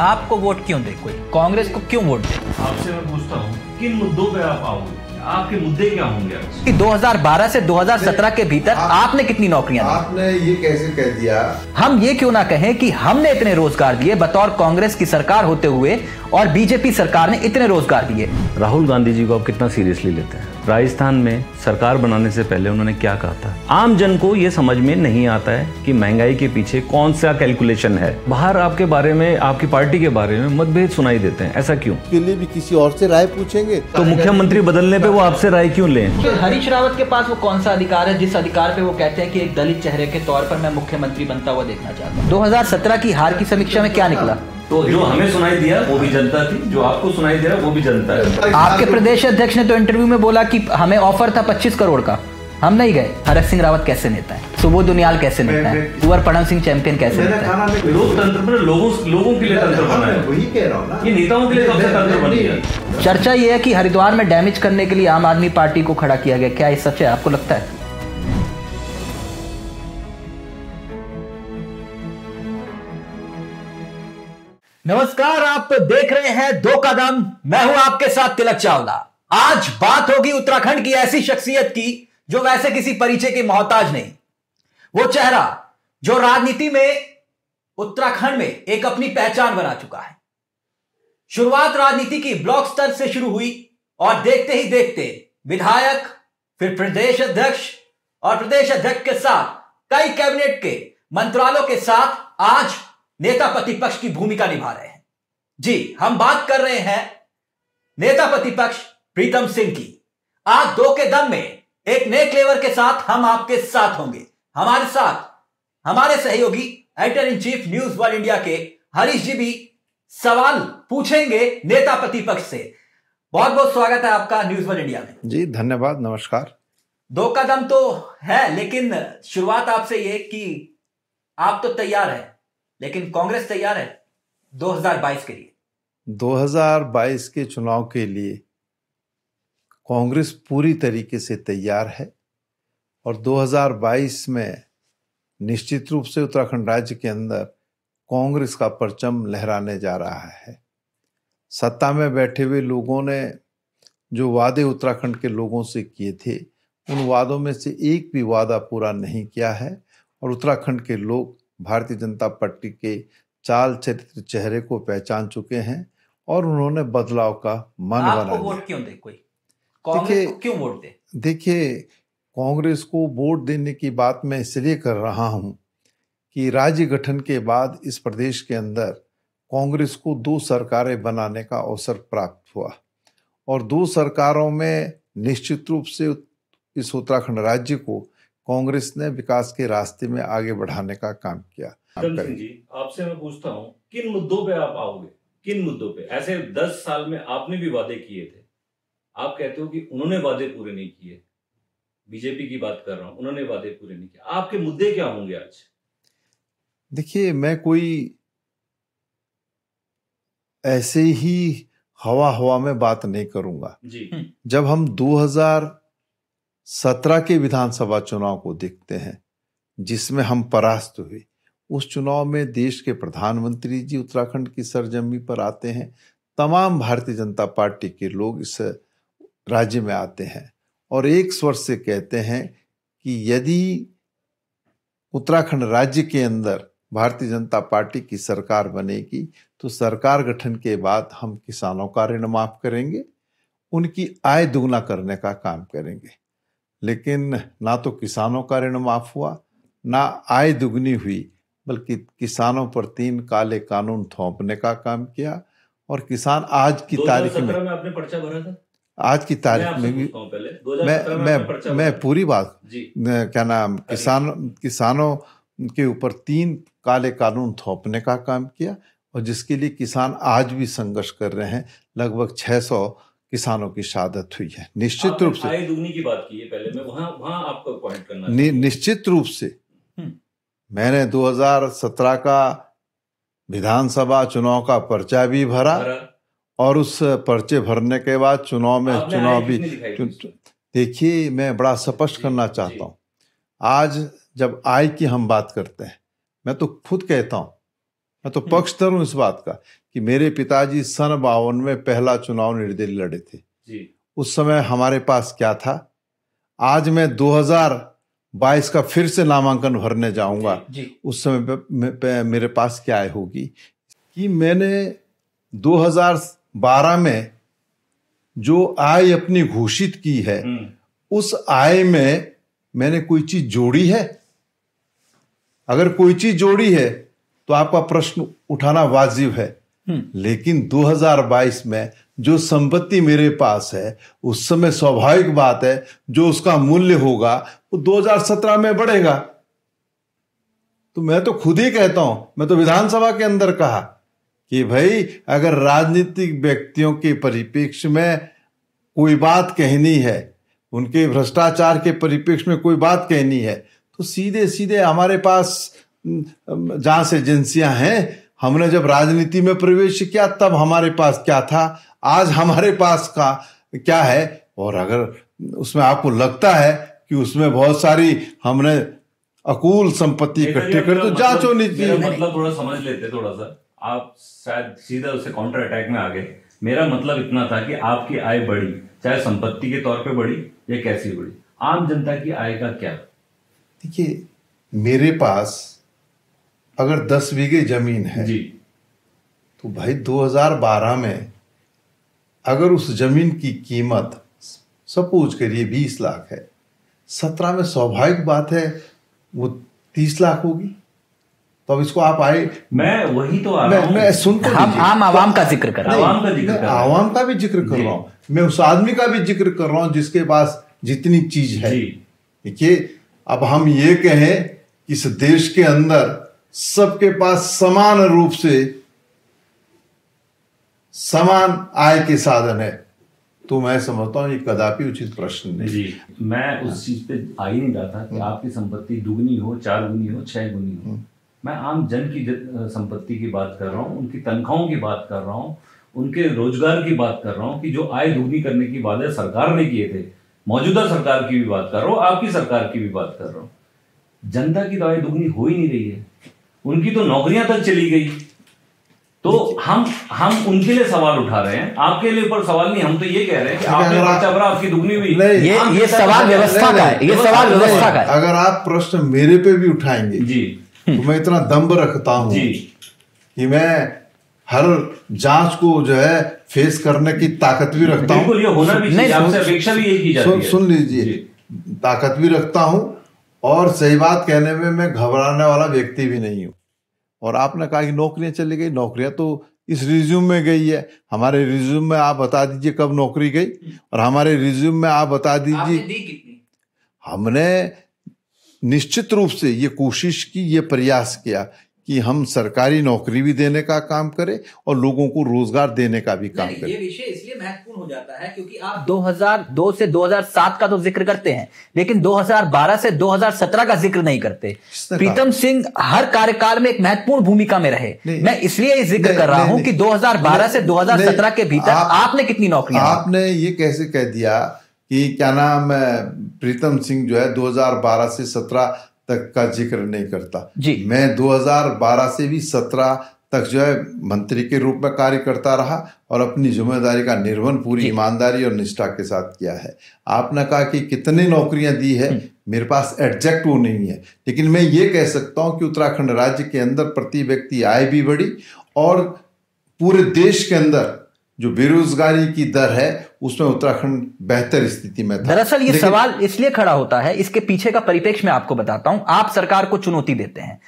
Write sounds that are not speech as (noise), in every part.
आपको वोट क्यों दे कोई? कांग्रेस को क्यों वोट दे? आपसे मैं पूछता हूँ किन मुद्दों पे आप आओगे? आपके मुद्दे क्या होंगे? आज कि 2012 से 2017 के भीतर आप- आपने कितनी नौकरियाँ दी? आपने ये कैसे कह दिया? हम ये क्यों ना कहें कि हमने इतने रोज़गार दिए बतौर कांग्रेस की सरकार होते हुए और बीजेपी सरकार ने इतने रोज़गार दिए? राहुल गांधी जी को आप कितना सीरियसली लेते हैं? राजस्थान में सरकार बनाने से पहले उन्होंने क्या कहा था? आम जन को ये समझ में नहीं आता है कि महँगाई के पीछे कौन सा कैलकुलेशन है। बाहर आपके बारे में आपकी पार्टी के बारे में मतभेद सुनाई देते हैं। ऐसा क्यों? के लिए भी किसी और से राय पूछेंगे। तो मुख्यमंत्री बदलने पे वो आपसे राय क्यों लें? फिर हरीश रावत के पास वो कौन सा अधिकार है? जिस अधिकार पे वो कहते हैं कि एक दलित चेहरे के तौर पर मैं मुख्यमंत्री बनता हुआ देखना चाहता हूँ। 2017 की हार की समीक्षा में क्या निकला? तो जो हमें सुनाई दिया वो भी जनता थी। जो आपको सुनाई दे रहा वो भी जनता है। आपके प्रदेश अध्यक्ष ने तो इंटरव्यू में बोला कि हमें ऑफ़र था 25 करोड़ का। हम नहीं गए। हरक सिंह रावत कैसे नेता है? सुबोध दुनियाल कैसे नेता है? कुंवर पड़न सिंह चैंपियन कैसे नेता है? लोकतंत्र में लोगों लोगों के लिए तंत्र बना है। वही कह रहा हूँ ना। ये नेताओं के लिए कब से तंत्र बन गया चर्चा ये है कि हरिद्वार में डैमेज करने के लिए आम आदमी पार्टी को खड़ा किया गया। क्या ये सच है? आपको लगता है? नमस्कार, आप देख रहे हैं दो कदम। मैं हूँ आपके साथ तिलक चावला। आज बात होगी उत्तराखंड की ऐसी शख्सियत की, जो वैसे किसी परिचय के मोहताज नहीं। वो चेहरा, जो राजनीति में, उत्तराखंड में एक अपनी पहचान बना चुका है। शुरुआत राजनीति की ब्लॉक स्तर से शुरू हुई और देखते ही देखते विधायक, फिर प्रदेश अध्यक्ष और प्रदेश अध्यक्ष के साथ, कई कैबिनेट के मंत्रालयों के साथ आज नेता प्रतिपक्ष की भूमिका निभा रहे हैं। जी हम बात कर रहे हैं नेता प्रतिपक्ष प्रीतम सिंह की। आज दो के दम में एक नए क्लेवर के साथ हम आपके साथ होंगे। हमारे साथ हमारे सहयोगी editor in chief News World India के हरीश जी भी सवाल पूछेंगे नेता प्रतिपक्ष से। बहुत बहुत स्वागत है आपका न्यूज़ वर्ल्ड इंडिया में। जी धन्यवाद नमस्कार। दो कदम तो है लेकिन शुरुआत आपसे ये कि आप तो तैयार है। लेकिन कांग्रेस तैयार है 2022 के लिए। 2022 के चुनाव के लिए कांग्रेस पूरी तरीके से तैयार है और 2022 में निश्चित रूप से उत्तराखंड राज्य के अंदर कांग्रेस का परचम लहराने जा रहा है। सत्ता में बैठे हुए लोगों ने जो वादे उत्तराखंड के लोगों से किए थे, उन वादों में से एक भी वादा पूरा नहीं किया है और उत्तराखंड के लोग भारतीय जनता पार्टी के चाल चरित्र चेहरे को पहचान चुके हैं और उन्होंने बदलाव का मन बना वोट क्यों दे कोई? कांग्रेस देखिए- क्यों वोट दे? देखिए कांग्रेस को वोट देने की बात मैं इसलिए कर रहा हूँ कि राज्य गठन के बाद इस प्रदेश के अंदर कांग्रेस को दो सरकारें बनाने का अवसर प्राप्त हुआ और दो सरकारों में निश्चित रूप से इस उत्तराखंड राज्य को कांग्रेस ने विकास के रास्ते में आगे बढ़ाने का काम किया। जी आपसे मैं पूछता हूँ किन मुद्दों पे आप आओगे? किन मुद्दों पे? ऐसे दस साल में आपने भी वादे किए थे। आप कहते हो कि उन्होंने वादे पूरे नहीं किए। बीजेपी की बात कर रहा हूँ उन्होंने वादे पूरे नहीं किए। आपके मुद्दे क्या होंगे आज? देखिए मैं कोई ऐसे ही हवा हवा में बात नहीं करूँगा। जी। जब हम 2017 के विधानसभा चुनाव को देखते हैं, जिसमें हम परास्त हुए। उस चुनाव में देश के प्रधानमंत्री जी उत्तराखंड की सरजमी पर आते हैं। तमाम भारतीय जनता पार्टी के लोग इस राज्य में आते हैं और एक स्वर से कहते हैं कि यदि उत्तराखंड राज्य के अंदर भारतीय जनता पार्टी की सरकार बनेगी तो सरकार गठन के बाद हम किसानों का ऋण माफ़ करेंगे, उनकी आय दुगना करने का काम करेंगे। लेकिन ना तो किसानों का ऋण माफ़ हुआ ना आय दुगनी हुई बल्कि किसानों पर तीन काले कानून थोपने का काम किया और किसान आज की तारीख में में आपने पर्चा भरा था? आज की तारीख में भी मैं 2017 में मैं पूरी बात क्या नाम किसान किसानों के ऊपर तीन काले कानून थोपने का काम किया और जिसके लिए किसान आज भी संघर्ष कर रहे हैं लगभग 600 किसानों की शहादत हुई है निश्चित रूप से दुगनी की बात की है पहले मैं वहाँ वहाँ आपको पॉइंट करना नि, निश्चित रूप से हम्म। मैंने 2017 का विधानसभा चुनाव का पर्चा भी भरा भरा। और उस पर्चे भरने के बाद चुनाव में चुनाव भी? देखिए मैं बड़ा स्पष्ट करना चाहता हूँ आज जब आय की हम बात करते हैं मैं तो खुद कहता हूँ मैं तो पक्षधर हूँ इस बात का कि मेरे पिताजी सन बावन में पहला चुनाव निर्दलीय लड़े थे। जी। उस समय हमारे पास क्या था? आज मैं 2022 का फिर से नामांकन भरने जाऊँगा। उस समय पे, पे, मेरे पास क्या आय होगी? कि मैंने 2012 में जो आय अपनी घोषित की है हम्म, उस आय में मैंने कोई चीज़ जोड़ी है? अगर कोई चीज़ जोड़ी है तो आपका प्रश्न उठाना वाजिब है। लेकिन 2022 में जो संपत्ति मेरे पास है उस समय स्वाभाविक बात है जो उसका मूल्य होगा वो 2017 में बढ़ेगा। तो मैं तो खुद ही कहता हूँ मैं तो विधानसभा के अंदर कहा कि भाई अगर राजनीतिक व्यक्तियों के परिप्रेक्ष्य में कोई बात कहनी है उनके भ्रष्टाचार के परिप्रेक्ष्य में कोई बात कहनी है तो सीधे सीधे हमारे पास से एजेंसियाँ हैं हमने जब राजनीति में प्रवेश किया तब हमारे पास क्या था? आज हमारे पास का क्या है? और अगर उसमें आपको लगता है कि उसमें बहुत सारी हमने अकूल संपत्ति इकट्ठी कर तो जाँच होनी चाहिए मतलब थोड़ा समझ लेते थोड़ा सा। आप शायद सीधा उसे काउंटर अटैक में आ गए। मेरा मतलब इतना था कि आपकी आय बढ़ी चाहे संपत्ति के तौर पे बढ़ी या कैसी बढ़ी। आम जनता की आय का क्या? देखिए मेरे पास अगर दस बीघे ज़मीन है जी। तो भाई 2012 में अगर उस ज़मीन की कीमत सपोज़ करिए 20 लाख है 17 में स्वाभाविक बात है वो 30 लाख होगी। तो अब इसको आप आए मैं वही तो आ मैं, रहा मैं हूँ। सुन तो हम आम आवाम का ज़िक्र कर रहे हैं। आवाम का ज़िक्र कर रहे हैं। आवाम का भी ज़िक्र कर रहा हूँ। मैं उस आदमी का भी ज़िक्र कर रहा हूँ जिसके पास जितनी चीज़ है। देखिए अब हम ये कहें कि इस देश के अंदर सबके पास समान रूप से समान आय के साधन है। तो मैं समझता हूँ ये कदापि उचित प्रश्न नहीं जी मैं उस चीज़ पे आ ही नहीं रहा था कि आपकी संपत्ति दुगनी हो चार गुनी हो छह गुनी हो। मैं आम जन की संपत्ति की बात कर रहा हूँ उनकी तनख्वाहों की बात कर रहा हूँ उनके रोज़गार की बात कर रहा हूँ कि जो आय दुगनी करने की वादे सरकार ने किए थे। मौजूदा सरकार की भी बात कर रहा हूँ आपकी सरकार की भी बात कर रहा हूँ। जनता की तो आय दुगनी हो ही नहीं रही है। उनकी तो नौकरियाँ तक चली गई। तो हम हम उनके लिए सवाल उठा रहे हैं। आपके लिए ऊपर सवाल नहीं हम तो ये कह रहे हैं कि अगर आपने आप- खर्चा भरा आपकी दुगनी हुई। ये ये सवाल व्यवस्था का है ये सवाल व्यवस्था का है। अगर आप प्रश्न मेरे पे भी उठाएँगे जी। तो मैं इतना दम्ब रखता हूँ जी। कि मैं हर जाँच को जो है फेस करने की ताकत भी रखता हूँ। बिल्कुल ये होना भी चाहिए। आपसे सुन- अपेक्षा भी यही की जाती सुन है। सुन लीजिए। ताकत भी रखता हूँ और सही बात कहने में मैं घबराने वाला व्यक्ति भी नहीं हूँ। और आपने कहा कि नौकरियाँ चली गई नौकरियाँ तो इस रिज्यूम में गई है। हमारे रिज्यूम में आप बता दीजिए कब नौकरी गई और हमारे रिज्यूम में आप बता दीजिए हमने निश्चित रूप से ये कोशिश की ये प्रयास किया कि हम सरकारी नौकरी भी देने का काम करें और लोगों को रोज़गार देने का भी काम नहीं, ये करें विषय इसलिए महत्वपूर्ण हो जाता है क्योंकि आप 2002 से 2007 का तो ज़िक्र करते हैं लेकिन 2012 से 2017 का ज़िक्र नहीं करते। प्रीतम सिंह हर कार्यकाल में एक महत्वपूर्ण भूमिका में रहे। मैं इसलिए ज़िक्र कर रहा हूँ कि 2012 से नहीं, 2017 के भीतर आप- आपने कितनी नौकरियाँ दी? आपने ये कैसे कह दिया कि क्या नाम प्रीतम सिंह जो है 2012 से 17 तक का ज़िक्र नहीं करता। जी। मैं 2012 से भी 17 तक जो है मंत्री के रूप में कार्य करता रहा और अपनी ज़िम्मेदारी का निर्वहन पूरी ईमानदारी और निष्ठा के साथ किया है। आपने कहा कि कितनी नौकरियाँ दी है मेरे पास एग्जैक्ट वो नहीं है। लेकिन मैं ये कह सकता हूँ कि उत्तराखंड राज्य के अंदर प्रति व्यक्ति आय भी बढ़ी और पूरे देश के अंदर जो बेरोजगारी की दर है उसमें उत्तराखंड बेहतर स्थिति में था। दरअसल ये सवाल इसलिए खड़ा होता है इसके पीछे का परिप्रेक्ष्य मैं आपको बताता हूँ। आप सरकार को चुनौती देते हैं।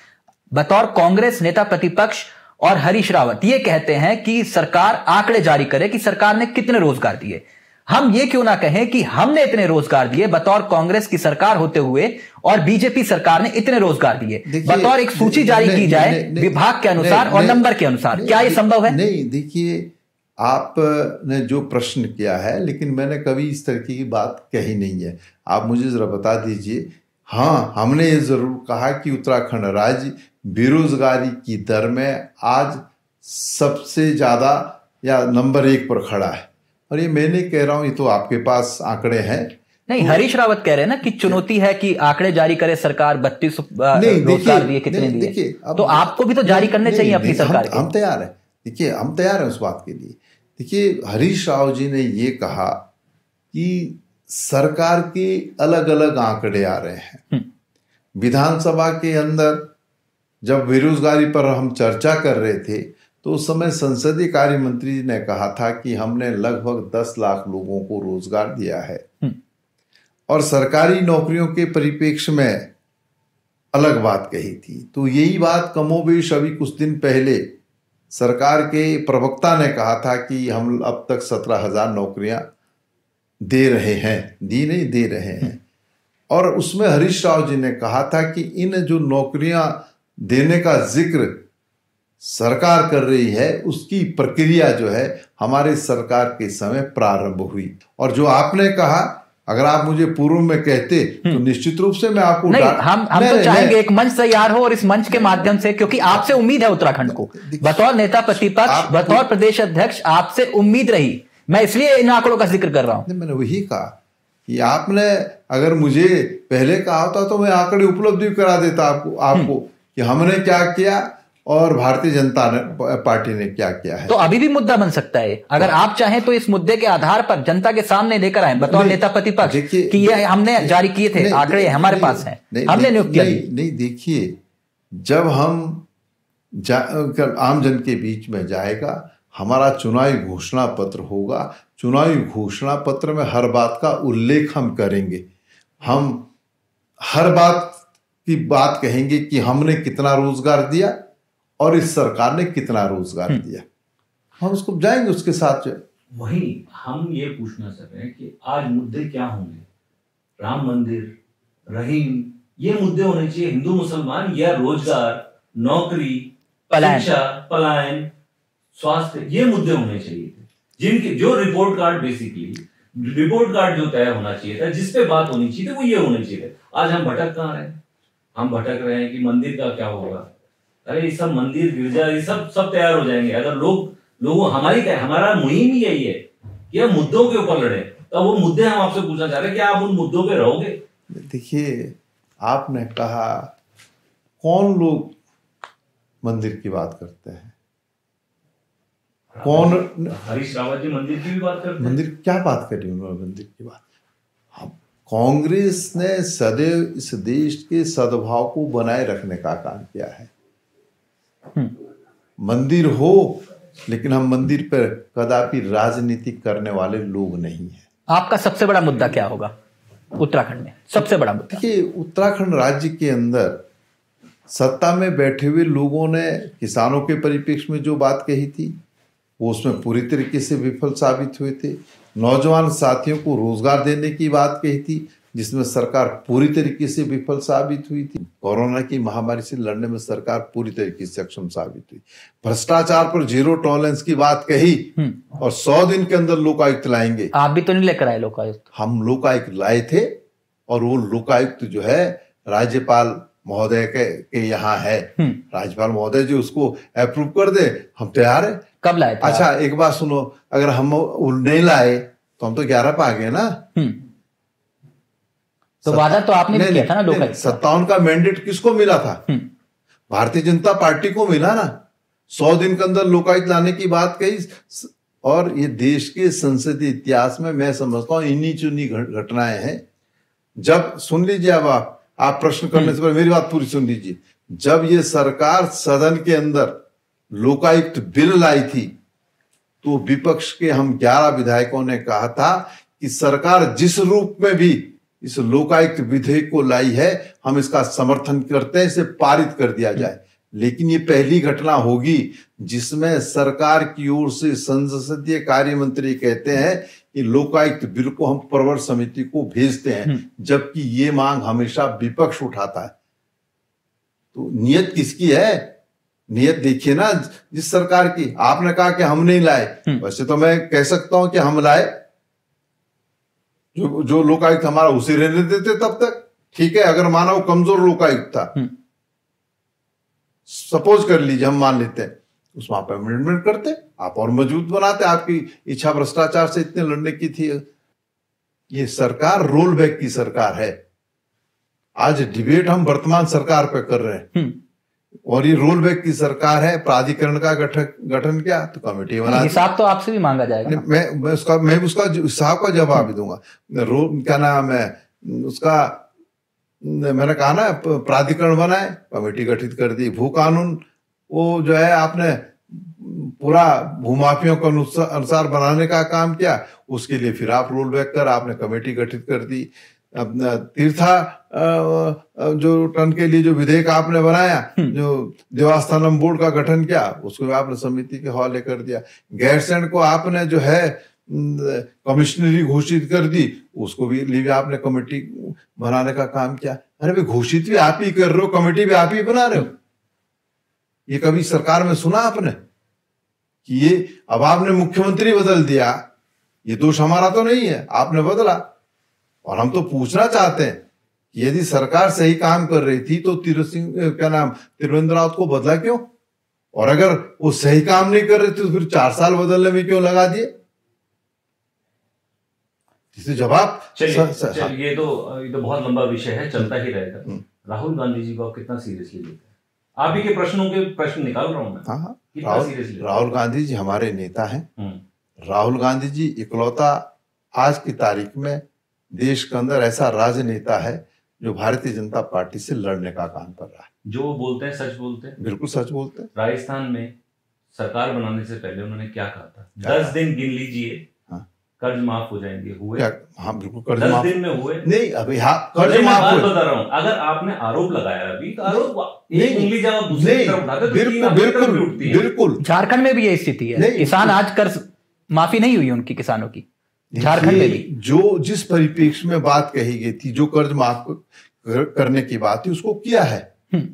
बतौर कांग्रेस नेता प्रतिपक्ष और हरीश रावत ये कहते हैं कि सरकार आंकड़े जारी करे कि सरकार ने कितने रोज़गार दिए। हम ये क्यों ना कहें कि हमने इतने रोज़गार दिए बतौर कांग्रेस की सरकार होते हुए और बीजेपी सरकार ने इतने रोज़गार दिए। बतौर एक सूची जारी की जाए विभाग के अनुसार और नंबर के अनुसार। क्या ये संभव है? नहीं देखिए आपने जो प्रश्न किया है लेकिन मैंने कभी इस तरह की बात कही नहीं है। आप मुझे जरा बता दीजिए। हाँ हमने ये ज़रूर कहा कि उत्तराखंड राज्य बेरोजगारी की दर में आज सबसे ज़्यादा या नंबर एक पर खड़ा है। और ये मैं नहीं कह रहा हूँ ये तो आपके पास आंकड़े हैं। नहीं हरीश रावत कह रहे हैं ना कि चुनौती है कि आंकड़े जारी करे सरकार बत्तीस रोज़गार दिए कितने दिए। तो आपको भी तो जारी करने चाहिए अपनी सरकार हम, तैयार है। देखिए हम तैयार हैं उस बात के लिए। देखिए हरीश राव जी ने ये कहा कि सरकार के अलग अलग आंकड़े आ रहे हैं हम्म। विधानसभा के अंदर जब बेरोजगारी पर हम चर्चा कर रहे थे तो उस समय संसदीय कार्य मंत्री जी ने कहा था कि हमने लगभग दस लाख लोगों को रोज़गार दिया है हम्म। और सरकारी नौकरियों के परिप्रेक्ष्य में अलग बात कही थी तो यही बात कमोबेश अभी कुछ दिन पहले सरकार के प्रवक्ता ने कहा था कि हम अब तक सत्रह हज़ार नौकरियाँ दे रहे हैं, दी नहीं, दे रहे हैं। और उसमें हरीश राव जी ने कहा था कि इन जो नौकरियाँ देने का ज़िक्र सरकार कर रही है, उसकी प्रक्रिया जो है हमारे सरकार के समय प्रारंभ हुई। और जो आपने कहा अगर आप मुझे पूर्व में कहते तो निश्चित रूप से मैं आपको नहीं हम हम तो चाहेंगे एक मंच तैयार हो और इस मंच के माध्यम से क्योंकि आपसे उम्मीद है उत्तराखंड को। बतौर नेता प्रतिपक्ष बतौर प्रदेश अध्यक्ष आपसे उम्मीद रही। मैं इसलिए इन आंकड़ों का ज़िक्र कर रहा हूँ। मैंने वही कहा कि आपने अगर मुझे पहले कहा होता तो मैं आंकड़े उपलब्ध भी करा देता आपको आपको कि हमने क्या किया और भारतीय जनता पार्टी ने क्या किया है? तो अभी भी मुद्दा बन सकता है। अगर आप चाहें तो इस मुद्दे के आधार पर जनता के सामने लेकर आए। बतौर नेता प्रतिपक्ष कि ये हमने जारी किए थे आंकड़े हमारे पास हैं। हमने नहीं, नियुक्तियाँ नहीं, देखिए जब हम आम जन के बीच में जाएगा हमारा चुनावी घोषणा पत्र होगा। चुनावी घोषणा पत्र में हर बात का उल्लेख हम करेंगे। हम हर बात की बात कहेंगे कि हमने कितना रोज़गार दिया और इस सरकार ने कितना रोज़गार हम्म। दिया? हम उसको जाएँगे उसके साथ जो वही हम ये पूछना चाह रहे हैं कि आज मुद्दे क्या होंगे? राम मंदिर रहीम ये मुद्दे होने चाहिए। हिंदू मुसलमान या रोज़गार नौकरी पलायन। शिक्षा पलायन स्वास्थ्य ये मुद्दे होने चाहिए थे। जिनके जो report card basically report card जो तय होना चाहिए था जिसपे बात होनी चाहिए थी वो ये होने चाहिए आज हम भटक कहाँ रहे हैं? हम भटक रहे हैं कि मंदिर का क्या होगा? अरे ये सब मंदिर गिरजा ये सब सब तैयार हो जाएँगे। अगर लोग लोगों हमारी तय- हमारा मुहिम ही यही है कि हम मुद्दों के ऊपर लड़े। तो वो मुद्दे हम आपसे पूछना चाह रहे हैं कि आप उन मुद्दों पे रहोगे? देखिए आपने कहा कौन लोग मंदिर की बात करते हैं? कौन हरीश रावत जी मंदिर की भी बात करते हैं। मंदिर क्या बात करी उन्होंने मंदिर की बात? कांग्रेस ने सदैव इस देश के सद्भाव को बनाए रखने का काम किया है। मंदिर हो लेकिन हम मंदिर पर कदापि राजनीति करने वाले लोग नहीं हैं। आपका सबसे बड़ा मुद्दा क्या होगा उत्तराखंड में? सबसे बड़ा मुद्दा। देखिए उत्तराखंड राज्य के अंदर सत्ता में बैठे हुए लोगों ने किसानों के परिप्रेक्ष्य में जो बात कही थी वो उसमें पूरी तरीके से विफल साबित हुए थे। नौजवान साथियों को रोज़गार देने की बात कही थी जिसमें सरकार पूरी तरीके से विफल साबित हुई थी। कोरोना की महामारी से लड़ने में सरकार पूरी तरीके से सक्षम साबित हुई। भ्रष्टाचार पर ज़ीरो टॉलरेंस की बात कही हम्म। और सौ दिन के अंदर लोकायुक्त लाएँगे। आप भी तो नहीं लेकर आए लोकायुक्त। हम लोकायुक्त लाए थे और वो लोकायुक्त जो है राज्यपाल महोदय के, के यहाँ है। हम्म। राज्यपाल महोदय जी उसको अप्रूव कर दे हम तैयार है। कब लाए अच्छा एक बात सुनो अगर हम नहीं लाए तो हम तो ग्यारह पे आ गए ना। हम्म। तो वादा तो आपने भी नहीं, किया था ना लोकायुक्त सत्तावन का मैंडेट किसको मिला था? हम्म। भारतीय जनता पार्टी को मिला ना। सौ दिन के अंदर लोकायुक्त लाने की बात कही। और ये देश के संसदीय इतिहास में मैं समझता हूँ इन्हीं चुनी घटनाएँ हैं। जब सुन लीजिए अब आप आप प्रश्न करने से पहले मेरी बात पूरी सुन लीजिए। जब ये सरकार सदन के अंदर लोकायुक्त बिल लाई थी तो विपक्ष के हम ग्यारह विधायकों ने कहा था कि सरकार जिस रूप में भी इस लोकायुक्त विधेयक को लाई है हम इसका समर्थन करते हैं इसे पारित कर दिया जाए। लेकिन ये पहली घटना होगी जिसमें सरकार की ओर से संसदीय कार्य मंत्री कहते हैं कि लोकायुक्त बिल को हम प्रवर समिति को भेजते हैं जबकि ये मांग हमेशा विपक्ष उठाता है। तो नियत किसकी है? नियत देखिए ना जिस सरकार की। आपने कहा कि हम नहीं लाए। वैसे तो मैं कह सकता हूँ कि हम लाए। जो जो लोकायुक्त हमारा उसे रहने देते तब तक। ठीक है अगर माना वो कमज़ोर लोकायुक्त था। हम्म। सपोज़ कर लीजिए हम मान लेते हैं उसमें आप अमेंडमेंट करते आप और मज़बूत बनाते आपकी इच्छा भ्रष्टाचार से इतने लड़ने की थी। ये सरकार रोल बैक की सरकार है। आज डिबेट हम वर्तमान सरकार पे कर रहे हैं। हम्म, और ये रोल बैक की सरकार है प्राधिकरण का गठन गठन किया तो कमेटी बना हिसाब तो आपसे भी मांगा जाएगा मैं मैं उसका मैं उसका हिसाब का जवाब भी दूँगा। रो क्या नाम है उसका मैंने कहा ना प्राधिकरण बनाए कमेटी गठित कर दी भू कानून वो जो है आपने पूरा भूमाफियों को अनुसार बनाने का काम किया उसके लिए फिर आप रोल बैक कर आपने कमेटी गठित कर दी। तीर्था जो टन के लिए जो विधेयक आपने बनाया जो देवास्थानम बोर्ड का गठन किया उसको भी आपने समिति के हवाले कर दिया। गैरसैंड को आपने जो है कमिश्नरी घोषित कर दी उसको भी लिए आपने कमेटी बनाने का काम किया। अरे भाई घोषित भी आप ही कर रहे हो कमेटी भी आप ही बना रहे हो। ये कभी सरकार में सुना आपने? कि ये अब आपने मुख्यमंत्री बदल दिया ये दोष हमारा तो नहीं है आपने बदला। और हम तो पूछना चाहते हैं कि यदि सरकार सही काम कर रही थी तो सिंह क्या नाम त्रिवेंद्र रावत को बदला क्यों? और अगर वो सही काम नहीं कर रहे थे तो फिर चार साल बदलने में क्यों लगा दिए? जवाब चलिए ये तो ये तो बहुत लंबा विषय है चलता ही रहेगा। हम्म। राहुल गांधी जी को आप कितना सीरियसली लेते हैं? आप ही के प्रश्नों के प्रश्न निकाल रहा हूँ मैं। हाँ हाँ। राहुल सीरियसली? राहुल गांधी जी हमारे नेता हैं। हम्म। राहुल गांधी जी इकलौता आज की तारीख में देश के अंदर ऐसा राजनेता है जो भारतीय जनता पार्टी से लड़ने का काम कर रहा है। जो वो बोलते हैं सच बोलते हैं? बिल्कुल सच बोलते हैं। राजस्थान में सरकार बनाने से पहले उन्होंने क्या कहा था? क्या दस दिन गिन लीजिए हाँ। कर्ज माफ़ हो जाएँगे हुए? क्या? हाँ बिल्कुल कर्ज दस माफ़। दिन में हुए? नहीं अभी हाँ कर्ज माफ़ हुए। बता रहा हूँ अगर आपने आरोप लगाया अभी तो आरोप नहीं, उंगली जब आप दूसरी तरफ़ उठाते तो बिल्कुल भी बिल्कुल बिल्कुल। झारखंड में भी ये स्थिति है। किसान आज कर्ज माफ़ी नहीं हुई उनकी किसानों की। झारखंड में भी। जो जिस परिप्रेक्ष्य में बात कही गई थी जो कर्ज माफ़ करने की बात थी उसको किया है। हम्म।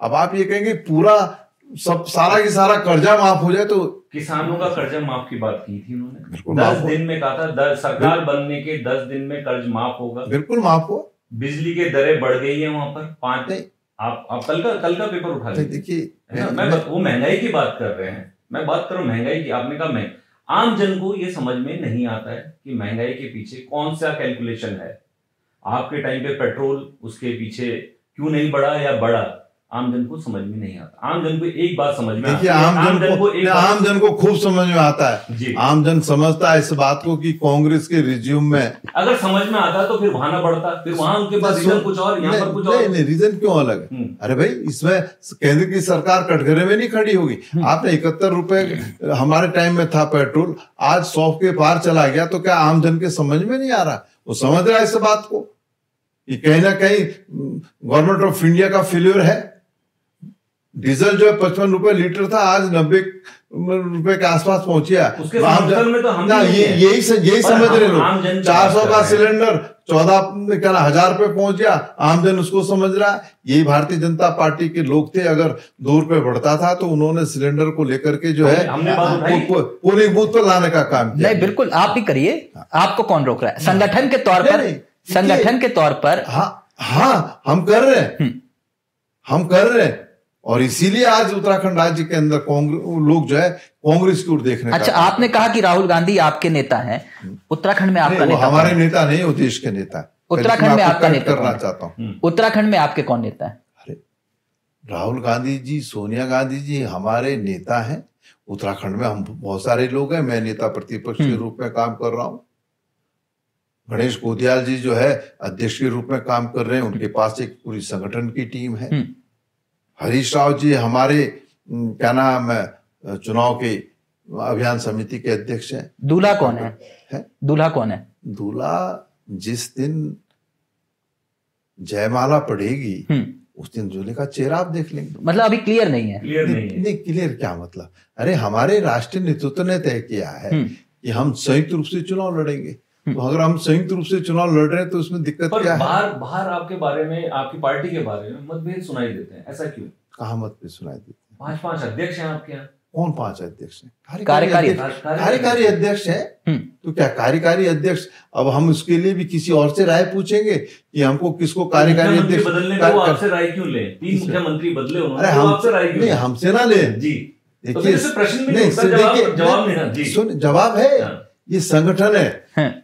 अब आप ये कहेंगे पूरा सब सारा की सारा कर्जा माफ़ हो जाए तो किसानों का कर्जा माफ़ की बात की थी उन्होंने। दस दिन में कहा था दस सरकार बनने के दस दिन में कर्ज माफ़ होगा। बिल्कुल माफ़ हो। बिजली के दरें बढ़ गई है वहाँ पर पाँच आप आप कल का कल का पेपर उठा लीजिए। देखिए मैं- मैं मैं- वो महँगाई की बात कर रहे हैं। मैं बात कर रहा हूँ महँगाई की आपने कहा मैं आम जन को यह समझ में नहीं आता है कि महँगाई के पीछे कौन सा कैलकुलेशन है। आपके टाइम पे पेट्रोल उसके पीछे क्यों नहीं बढ़ा या बढ़ा? आम जन को समझ में नहीं आता। आम जन को एक बात समझ में देखिए आती आम जन को आम जन को खूब समझ में आता है। आम जन समझता है इस बात को कि कांग्रेस के रिज्यूम में अगर समझ में आता तो फिर वहाँ ना बढ़ता फिर वहाँ उनके पास रीजन कुछ और यहाँ पर कुछ नहीं और। नहीं रीजन क्यों अलग है? हम्म। अरे भाई इसमें केंद्र की सरकार कटघरे में नहीं खड़ी होगी। आपने इकहत्तर रुपए हमारे टाइम में था पेट्रोल आज सौ के पार चला गया तो क्या आम जन के समझ में नहीं आ रहा? वो समझ रहा है इस बात को कि कहीं ना कहीं गवर्नमेंट ऑफ़ इंडिया का फेल्योर है। डीजल जो है पचपन रुपए लीटर था आज नब्बे रुपए के आसपास पहुँच गया उसके आम समर्थन जन- में तो हम ना, ये यही यही समझ रहे लोग। चार सौ का सिलेंडर चौदह क्या हज़ार पे पहुँच गया आमजन उसको समझ रहा है। यही भारतीय जनता पार्टी के लोग थे। अगर दो रुपए बढ़ता था तो उन्होंने सिलेंडर को लेकर के जो है पूरी बूथ पर लाने का काम किया। नहीं बिल्कुल आप भी करिए। आपको कौन रोक रहा है? संगठन के तौर पर संगठन के तौर पर हाँ हाँ हम कर रहे हैं। हम्म। हम कर रहे हैं। और इसीलिए आज उत्तराखंड राज्य के अंदर कांग्रेस लोग जो है कांग्रेस की ओर देखने का अच्छा आपने कहा कि राहुल गांधी आपके नेता हैं। उत्तराखंड में आपका नेता हमारे नेता नहीं वो देश के नेता है। उत्तराखंड में आपका नेता करना चाहता हूँ। उत्तराखंड में आपके कौन नेता है? अरे राहुल गांधी जी सोनिया गांधी जी हमारे नेता हैं। उत्तराखंड में हम बहुत सारे लोग हैं। मैं नेता प्रतिपक्ष के हम्म। रूप में काम कर रहा हूँ। गणेश गोदियाल जी जो है अध्यक्ष के रूप में काम कर रहे हैं। उनके पास एक पूरी संगठन की टीम है। हम्म। हरीश राव जी हमारे क्या नाम है चुनाव के अभियान समिति के अध्यक्ष हैं। दूल्हा कौन है? है? दूल्हा कौन है? दूल्हा जिस दिन जयमाला पड़ेगी हम्म, उस दिन दूल्हे का चेहरा आप देख लेंगे। मतलब अभी क्लियर नहीं है। क्लियर नहीं है। नहीं क्लियर क्या मतलब? अरे हमारे राष्ट्रीय नेतृत्व ने तय किया है हम्म। कि हम संयुक्त रूप से चुनाव लड़ेंगे। तो (laughs) अगर हम संयुक्त रूप से चुनाव लड़ रहे हैं तो उसमें दिक्कत पर क्या है? बाहर बाहर आपके बारे में आपकी पार्टी के बारे में मतभेद सुनाई देते हैं ऐसा क्यों? कहा मतभेद सुनाई देती है। पाँच पाँच अध्यक्ष हैं आपके यहाँ। कौन पाँच अध्यक्ष हैं? कार्यकारी अध्यक्ष। कार्यकारी अध्यक्ष। है? हम्म, तो क्या कार्यकारी अध्यक्ष? अब हम उसके लिए भी किसी और से राय पूछेंगे कि हमको किसको कार्यकारी अध्यक्ष बदलने कार्य- आपसे राय क्यों ले? तीन मुख्यमंत्री बदले अरे उन्होंने हम आपसे राय क्यों नहीं हमसे ना ले। जी। तो देखिए प्रश्न नहीं नहीं जवाब जवाब है। जी। सुन जवाब है हाँ। ये संगठन है। हैं,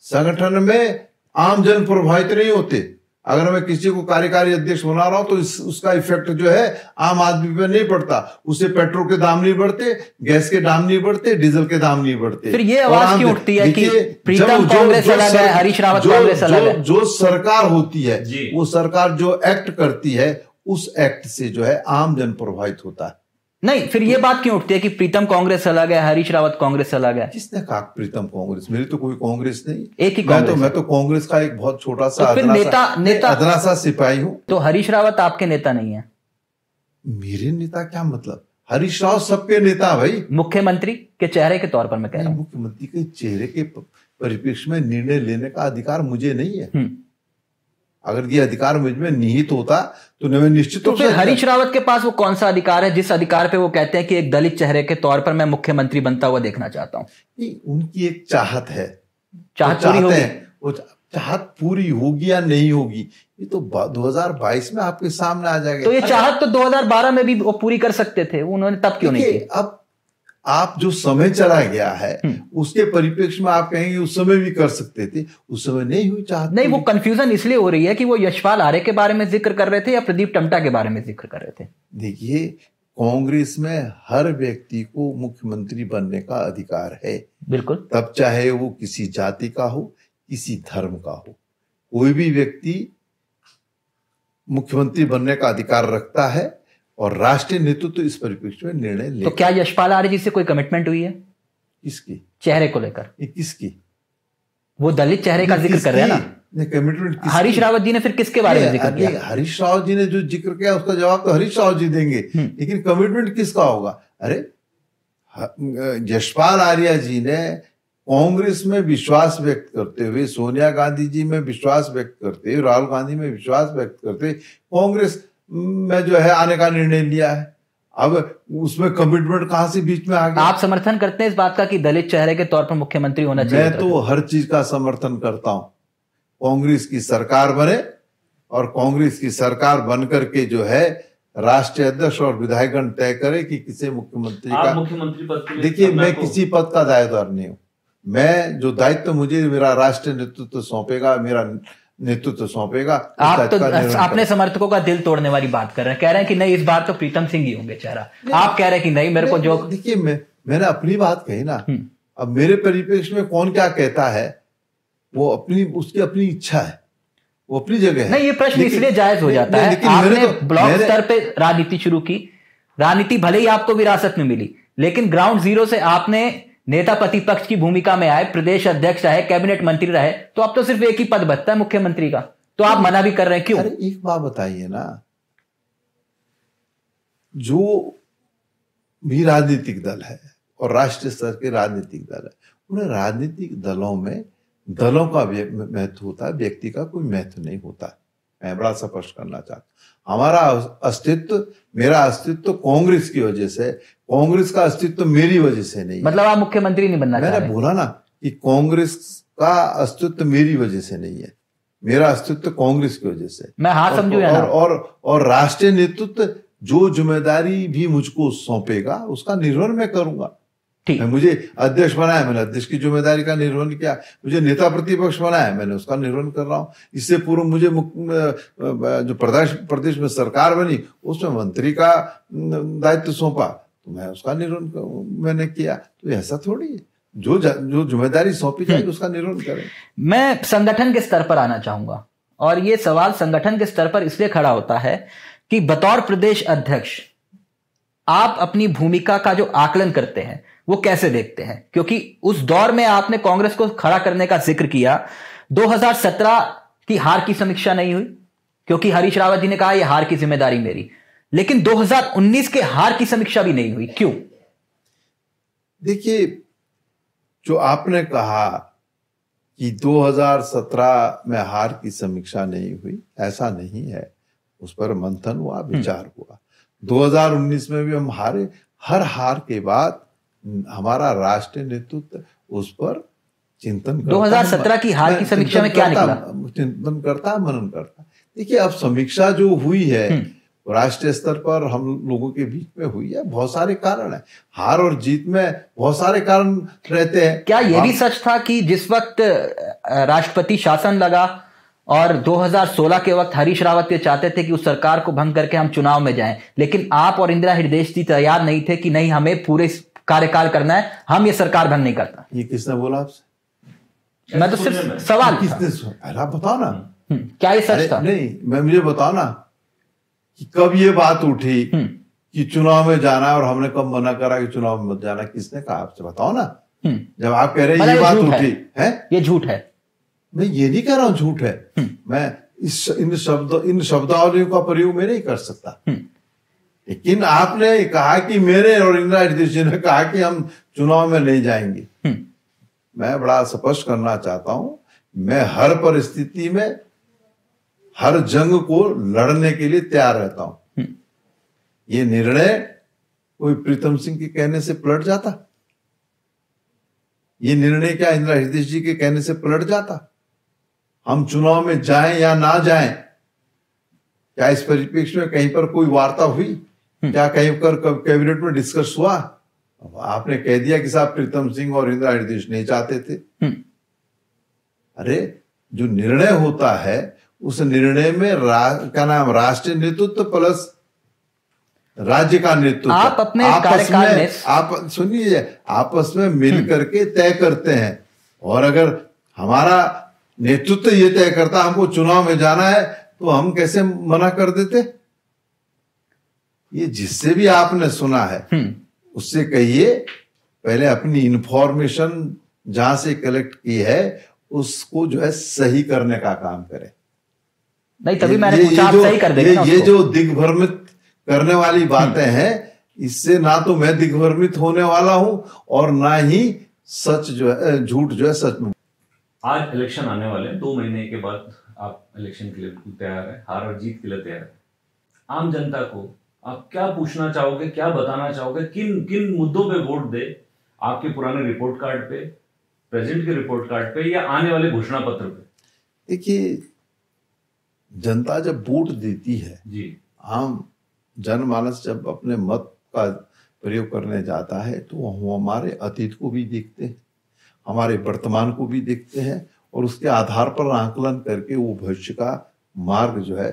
संगठन में आम जन प्रभावित नहीं होते। अगर मैं किसी को कार्यकारी अध्यक्ष बना रहा हूँ तो इस, उसका इफ़ेक्ट जो है आम आदमी पे नहीं पड़ता। उसे पेट्रोल के दाम नहीं बढ़ते गैस के दाम नहीं बढ़ते डीजल के दाम नहीं बढ़ते। फिर ये आवाज़ क्यों उठती है कि प्रीतम जो- कांग्रेस अलग है, हरीश रावत कांग्रेस अलग है। जो सरकार होती है वो सरकार जो एक्ट करती है उस एक्ट से जो है आम जन प्रभावित होता है। नहीं फिर ये बात क्यों उठती है कि प्रीतम कांग्रेस अलग है हरीश रावत कांग्रेस अलग है? किसने कहा प्रीतम कांग्रेस? मेरी तो कोई कांग्रेस नहीं। एक ही मैं तो मैं तो कांग्रेस का एक बहुत छोटा सा तो फिर नेता- सा नेता- अदना सा सिपाही हूँ। तो हरीश रावत आपके नेता नहीं है? मेरे नेता क्या मतलब? हरीश राव सबके नेता भाई। मुख्यमंत्री के चेहरे के तौर पर मैं कह रहा हूँ। मुख्यमंत्री के चेहरे के परिप्रेक्ष्य में निर्णय लेने का अधिकार मुझे नहीं है। हम्म। अगर ये अधिकार मुझमें निहित होता तो मैं निश्चित तो फिर हरीश रावत के पास वो कौन सा अधिकार है? जिस अधिकार पे वो कहते हैं कि एक दलित चेहरे के तौर पर मैं मुख्यमंत्री बनता हुआ देखना चाहता हूँ। उनकी एक चाहत है। चाहत पूरी चाहते होगी? हैं वो चाहत पूरी होगी या नहीं होगी ये तो बा- 2022 में आपके सामने आ जाएगा। तो ये चाहत तो 2012 में भी वो पूरी कर सकते थे उन्होंने तब क्यों नहीं की अब आप जो समय चला गया है हम्म। उसके परिप्रेक्ष्य में आप कहेंगे उस समय भी कर सकते थे उस समय नहीं हुई चाहते नहीं वो कंफ्यूजन इसलिए हो रही है कि वो यशपाल आर्य के बारे में ज़िक्र कर रहे थे या प्रदीप टमटा के बारे में ज़िक्र कर रहे थे? देखिए कांग्रेस में हर व्यक्ति को मुख्यमंत्री बनने का अधिकार है। बिल्कुल। तब चाहे वो किसी जाति का हो किसी धर्म का हो कोई भी व्यक्ति मुख्यमंत्री बनने का अधिकार रखता है और राष्ट्रीय नेतृत्व तो इस परिप्रेक्ष्य में निर्णय ले। तो क्या यशपाल आर्य जी से कोई कमिटमेंट हुई है? किसकी? चेहरे को लेकर। किसकी? वो दलित चेहरे का ज़िक्र कर रहे हैं ना? कमिटमेंट हरीश रावत जी ने फिर किसके बारे में ज़िक्र किया? हरीश राव जी ने जो ज़िक्र किया उसका जवाब तो हरीश रावत जी देंगे। हम्म। लेकिन कमिटमेंट किसका होगा? अरे यशपाल आर्या जी ने कांग्रेस में विश्वास व्यक्त करते हुए सोनिया गांधी जी में विश्वास व्यक्त करते हुए राहुल गांधी में विश्वास व्यक्त करते कांग्रेस में जो है आने का निर्णय लिया है। अब उसमें कमिटमेंट कहाँ से बीच में आ गया? आप समर्थन करते हैं इस बात का कि दलित चेहरे के तौर पर मुख्यमंत्री होना चाहिए मैं तो हर चीज़ का समर्थन करता हूँ। कांग्रेस की सरकार बने और कांग्रेस की सरकार बन करके जो है राष्ट्रीय अध्यक्ष और विधायकगण तय करे कि किसे मुख्यमंत्री का मुख्यमंत्री पद के देखिए मैं किसी पद का दायेदार नहीं हूँ। मैं जो दायित्व मुझे मेरा राष्ट्रीय नेतृत्व सौंपेगा मेरा नेतृत्व सौंपेगा आप तो अपने समर्थकों का दिल तोड़ने वाली बात कर रहे हैं। कह रहे हैं कि नहीं इस बार तो प्रीतम सिंह ही होंगे चेहरा। आप कह रहे हैं कि नहीं मेरे को जो देखिए मैं मैंने अपनी बात कही ना। हम्म। अब मेरे परिप्रेक्ष्य में कौन क्या कहता है वो अपनी उसकी अपनी इच्छा है। वो अपनी जगह है। नहीं ये प्रश्न इसलिए जायज़ हो जाता है। आपने ब्लॉक स्तर पे राजनीति शुरू की। राजनीति भले ही आपको विरासत में मिली लेकिन ग्राउंड ज़ीरो से आपने नेता प्रतिपक्ष की भूमिका में आए, प्रदेश अध्यक्ष रहे, कैबिनेट मंत्री रहे तो आप तो सिर्फ़ एक ही पद बचता है मुख्यमंत्री का। तो आप मना भी कर रहे हैं, क्यों? अरे, एक बात बताइए ना। जो भी राजनीतिक दल है और राष्ट्रीय स्तर के राजनीतिक दल है, उन्हें राजनीतिक दलों में, दलों का महत्व होता है, व्यक्ति का कोई महत्व नहीं होता। मैं बड़ा स्पष्ट करना चाहता हमारा अस्तित्व, मेरा अस्तित्व कांग्रेस की वजह से कांग्रेस का अस्तित्व मेरी वजह से नहीं मतलब आप मुख्यमंत्री नहीं बनना मैंने बोला ना कि कांग्रेस का अस्तित्व मेरी वजह से नहीं है। मेरा अस्तित्व कांग्रेस की वजह से। मैं हाँ समझू या और, और और राष्ट्रीय नेतृत्व जो ज़िम्मेदारी भी मुझको सौंपेगा उसका निर्वहन मैं करूँगा। ठीक। मैं मुझे अध्यक्ष बनाया मैंने अध्यक्ष की ज़िम्मेदारी का निर्वहन किया मुझे नेता प्रतिपक्ष बनाया मैंने उसका निर्वहन कर रहा हूँ। इससे पूर्व मुझे जो प्रदेश प्रदेश में सरकार बनी उसमें मंत्री का दायित्व सौंपा। तो मैं उसका निर्वहन मैंने किया। तो ऐसा थोड़ी है। जो ज- ज़िम्मेदारी सौंपी जाएगी उसका निर्वहन करें। मैं संगठन के स्तर पर आना चाहूँगा। और ये सवाल संगठन के स्तर पर इसलिए खड़ा होता है कि बतौर प्रदेश अध्यक्ष, आप अपनी भूमिका का जो आकलन करते हैं, वो कैसे देखते हैं? क्योंकि उस दौर में आपने कांग्रेस को खड़ा करने का ज़िक्र किया। 2017 की हार की समीक्षा नहीं हुई, क्योंकि हरीश रावत जी ने कहा यह हार की ज़िम्मेदारी मेरी। लेकिन 2019 के हार की समीक्षा भी नहीं हुई। क्यों? देखिए जो आपने कहा कि 2017 में हार की समीक्षा नहीं हुई ऐसा नहीं है। उस पर मंथन हुआ विचार हुआ। 2019 में भी हम हारे। हर हार के बाद हमारा राष्ट्रीय नेतृत्व उस पर चिंतन करता है। 2017 की हार की समीक्षा में क्या करता- चिंतन करता मनन करता। देखिए अब समीक्षा जो हुई है राष्ट्रीय स्तर पर हम लोगों के बीच में हुई है। बहुत सारे कारण है। हार और जीत में बहुत सारे कारण रहते हैं। क्या ये भी सच था कि जिस वक्त राष्ट्रपति शासन लगा और 2016 के वक्त हरीश रावत ये चाहते थे कि उस सरकार को भंग करके हम चुनाव में जाएँ लेकिन आप और इंदिरा हृदय जी तैयार नहीं थे कि नहीं हमें पूरे कार्यकाल करना है हम ये सरकार भंग नहीं करता। ये किसने बोला आपसे? मैं तो सिर्फ़ सवाल। किसने आप बताओ ना। हम्म, क्या ये सच था? नहीं मैं मुझे बताओ ना। कि कब ये बात उठी हम्म। कि चुनाव में जाना है और हमने कब मना करा कि चुनाव में मत जाना? किसने कहा? आपसे बताओ ना। हम्म, जब आप कह रहे हैं मतलब ये ये बात उठी है। ये झूठ है। मैं ये नहीं कह रहा हूँ झूठ है। हम्म। मैं इस इन शब्द इन शब्दावलियों का प्रयोग मैं नहीं कर सकता। लेकिन आपने कहा कि मेरे और इंदिरा जी ने कहा कि हम चुनाव में नहीं जाएँगे। मैं बड़ा स्पष्ट करना चाहता हूँ मैं हर परिस्थिति में हर जंग को लड़ने के लिए तैयार रहता हूँ। हम्म। ये निर्णय कोई प्रीतम सिंह के कहने से पलट जाता। ये निर्णय क्या इंदिरा हृदय जी के कहने से पलट जाता। हम चुनाव में जाएँ या ना जाएँ क्या इस परिप्रेक्ष्य में कहीं पर कोई वार्ता हुई? क्या कहीं पर कैबिनेट में डिस्कस हुआ? आपने कह दिया कि साहब प्रीतम सिंह और इंदिरा हृदय नहीं चाहते थे। हम्म, अरे जो निर्णय होता है उस निर्णय में रा, क्या नाम राष्ट्रीय नेतृत्व प्लस राज्य का नेतृत्व। आप अपने आपस में में- आप सुनिए आपस में मिल करके तय करते हैं। और अगर हमारा नेतृत्व ये तय करता हमको चुनाव में जाना है तो हम कैसे मना कर देते? ये जिससे भी आपने सुना है हम्म, उससे कहिए पहले अपनी इंफॉर्मेशन जहाँ से कलेक्ट की है उसको जो है सही करने का काम करें। नहीं तभी ये- मैंने ये- पूछा ये आप जो- सही कर देंगे ये, ये जो दिग्भ्रमित करने वाली बातें हैं इससे ना तो मैं दिग्भ्रमित होने वाला हूँ और ना ही सच जो है झूठ जो है सच में। आज इलेक्शन आने वाले हैं। दो महीने के बाद आप इलेक्शन के लिए बिल्कुल तैयार है हार और जीत के लिए तैयार है। आम जनता को आप क्या पूछना चाहोगे क्या बताना चाहोगे किन किन मुद्दों पे वोट दे आपके पुराने रिपोर्ट कार्ड पे प्रेजेंट के रिपोर्ट कार्ड पे या आने वाले घोषणा पत्र पे? देखिए जनता जब वोट देती है जी। आम जनमानस जब अपने मत का प्रयोग करने जाता है तो वो हमारे अतीत को भी देखते हैं हमारे वर्तमान को भी देखते हैं और उसके आधार पर आकलन करके वो भविष्य का मार्ग जो है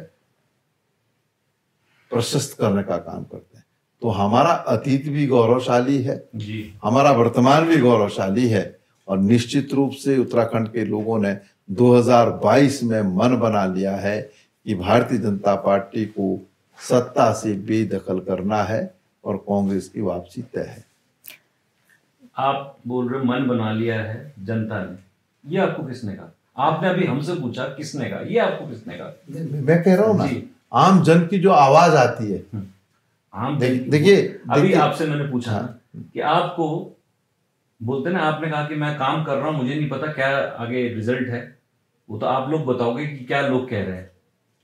प्रशस्त करने का काम करते हैं। तो हमारा अतीत भी गौरवशाली है जी। हमारा वर्तमान भी गौरवशाली है और निश्चित रूप से उत्तराखंड के लोगों ने 2022 में मन बना लिया है कि भारतीय जनता पार्टी को सत्ता से बेदखल करना है और कांग्रेस की वापसी तय है। आप बोल रहे मन बना लिया है जनता ने। ये आपको किसने कहा? आपने अभी हमसे पूछा किसने कहा? ये आपको किसने कहा? मैं कह रहा हूँ ना। आम जन की जो आवाज़ आती है। आम देखिए अभी आपसे मैंने पूछा ना कि आपको बोलते ना आपने कहा कि मैं काम कर रहा हूँ मुझे नहीं पता क्या आगे रिज़ल्ट है। वो तो आप लोग बताओगे कि क्या लोग कह रहे हैं।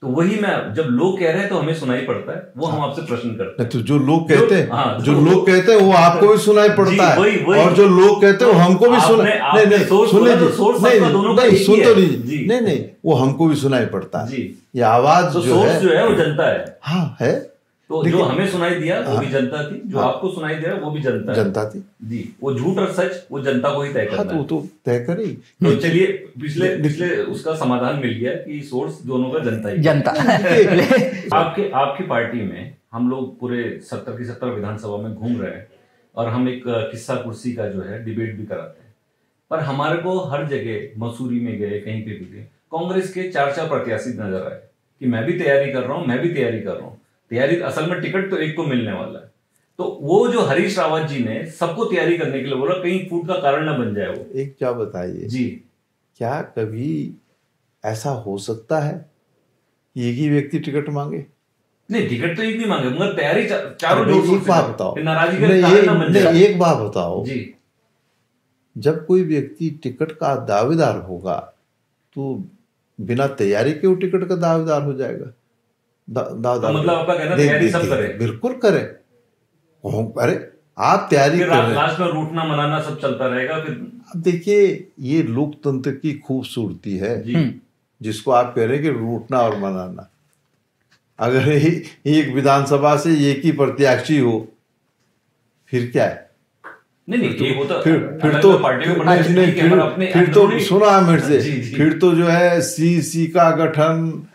तो वही मैं जब लोग कह रहे हैं तो हमें सुनाई पड़ता है वो हम आपसे प्रश्न करते हैं। तो जो लोग कहते हैं हाँ, जो जो- लोग कहते हैं वो आपको भी सुनाई पड़ता है। वही- वही। और जो लोग कहते हैं वो हमको भी सुना नहीं नहीं सुन तो लीजिए नहीं दोनों नहीं सुन तो लीजिए। नहीं नहीं वो हमको भी सुनाई पड़ता है। ये आवाज़ तो है जो है वो जनता है। हाँ है। तो जो हमें सुनाई दिया वो भी हाँ। जनता थी। जो हाँ। आपको सुनाई दे रहा वो भी जनता जनता थी। जी वो झूठ और सच वो जनता को ही तय हाँ करना तो वो है तो तय करी। तो चलिए पिछले पिछले उसका समाधान मिल गया कि सोर्स दोनों का जनता ही जनता। (laughs) आपके आपकी पार्टी में हम लोग पूरे सत्तर की सत्तर विधानसभा में घूम रहे हैं और हम एक किस्सा कुर्सी का जो है डिबेट भी कराते हैं। पर हमारे को हर जगह मसूरी में गए कहीं पे भी गए कांग्रेस के चार चार प्रत्याशी नज़र आए कि मैं भी तैयारी कर रहा हूँ मैं भी तैयारी कर रहा हूँ। तैयारी असल में टिकट तो एक को मिलने वाला है। तो वो जो हरीश रावत जी ने सबको तैयारी करने के लिए बोला कहीं फूट का कारण ना बन जाए वो। एक क्या बताइए? जी। क्या कभी ऐसा हो सकता है कि एक ही व्यक्ति टिकट मांगे? नहीं टिकट तो एक नहीं मांगे मगर तैयारी चारों ज़ोर एक बात बताओ। नाराज़गी एक बात बताओ। जी। जब कोई व्यक्ति टिकट का दावेदार होगा तो बिना तैयारी के वो टिकट का दावेदार हो जाएगा। दा, दावेदार तो मतलब आपका कहना तैयारी सब करें। बिल्कुल करें। अरे आप तैयारी कर रहे हैं। लास्ट में रूठना मनाना सब चलता रहेगा फिर अब देखिए ये लोकतंत्र की खूबसूरती है जिसको आप कह रहे हैं कि रूठना और मनाना। अगर एक विधानसभा से एक ही प्रत्याशी हो फिर क्या है? नहीं नहीं ये होता फिर तो फिर अपने फिर तो सुना मेरे से। फिर तो जो है सी सी का गठन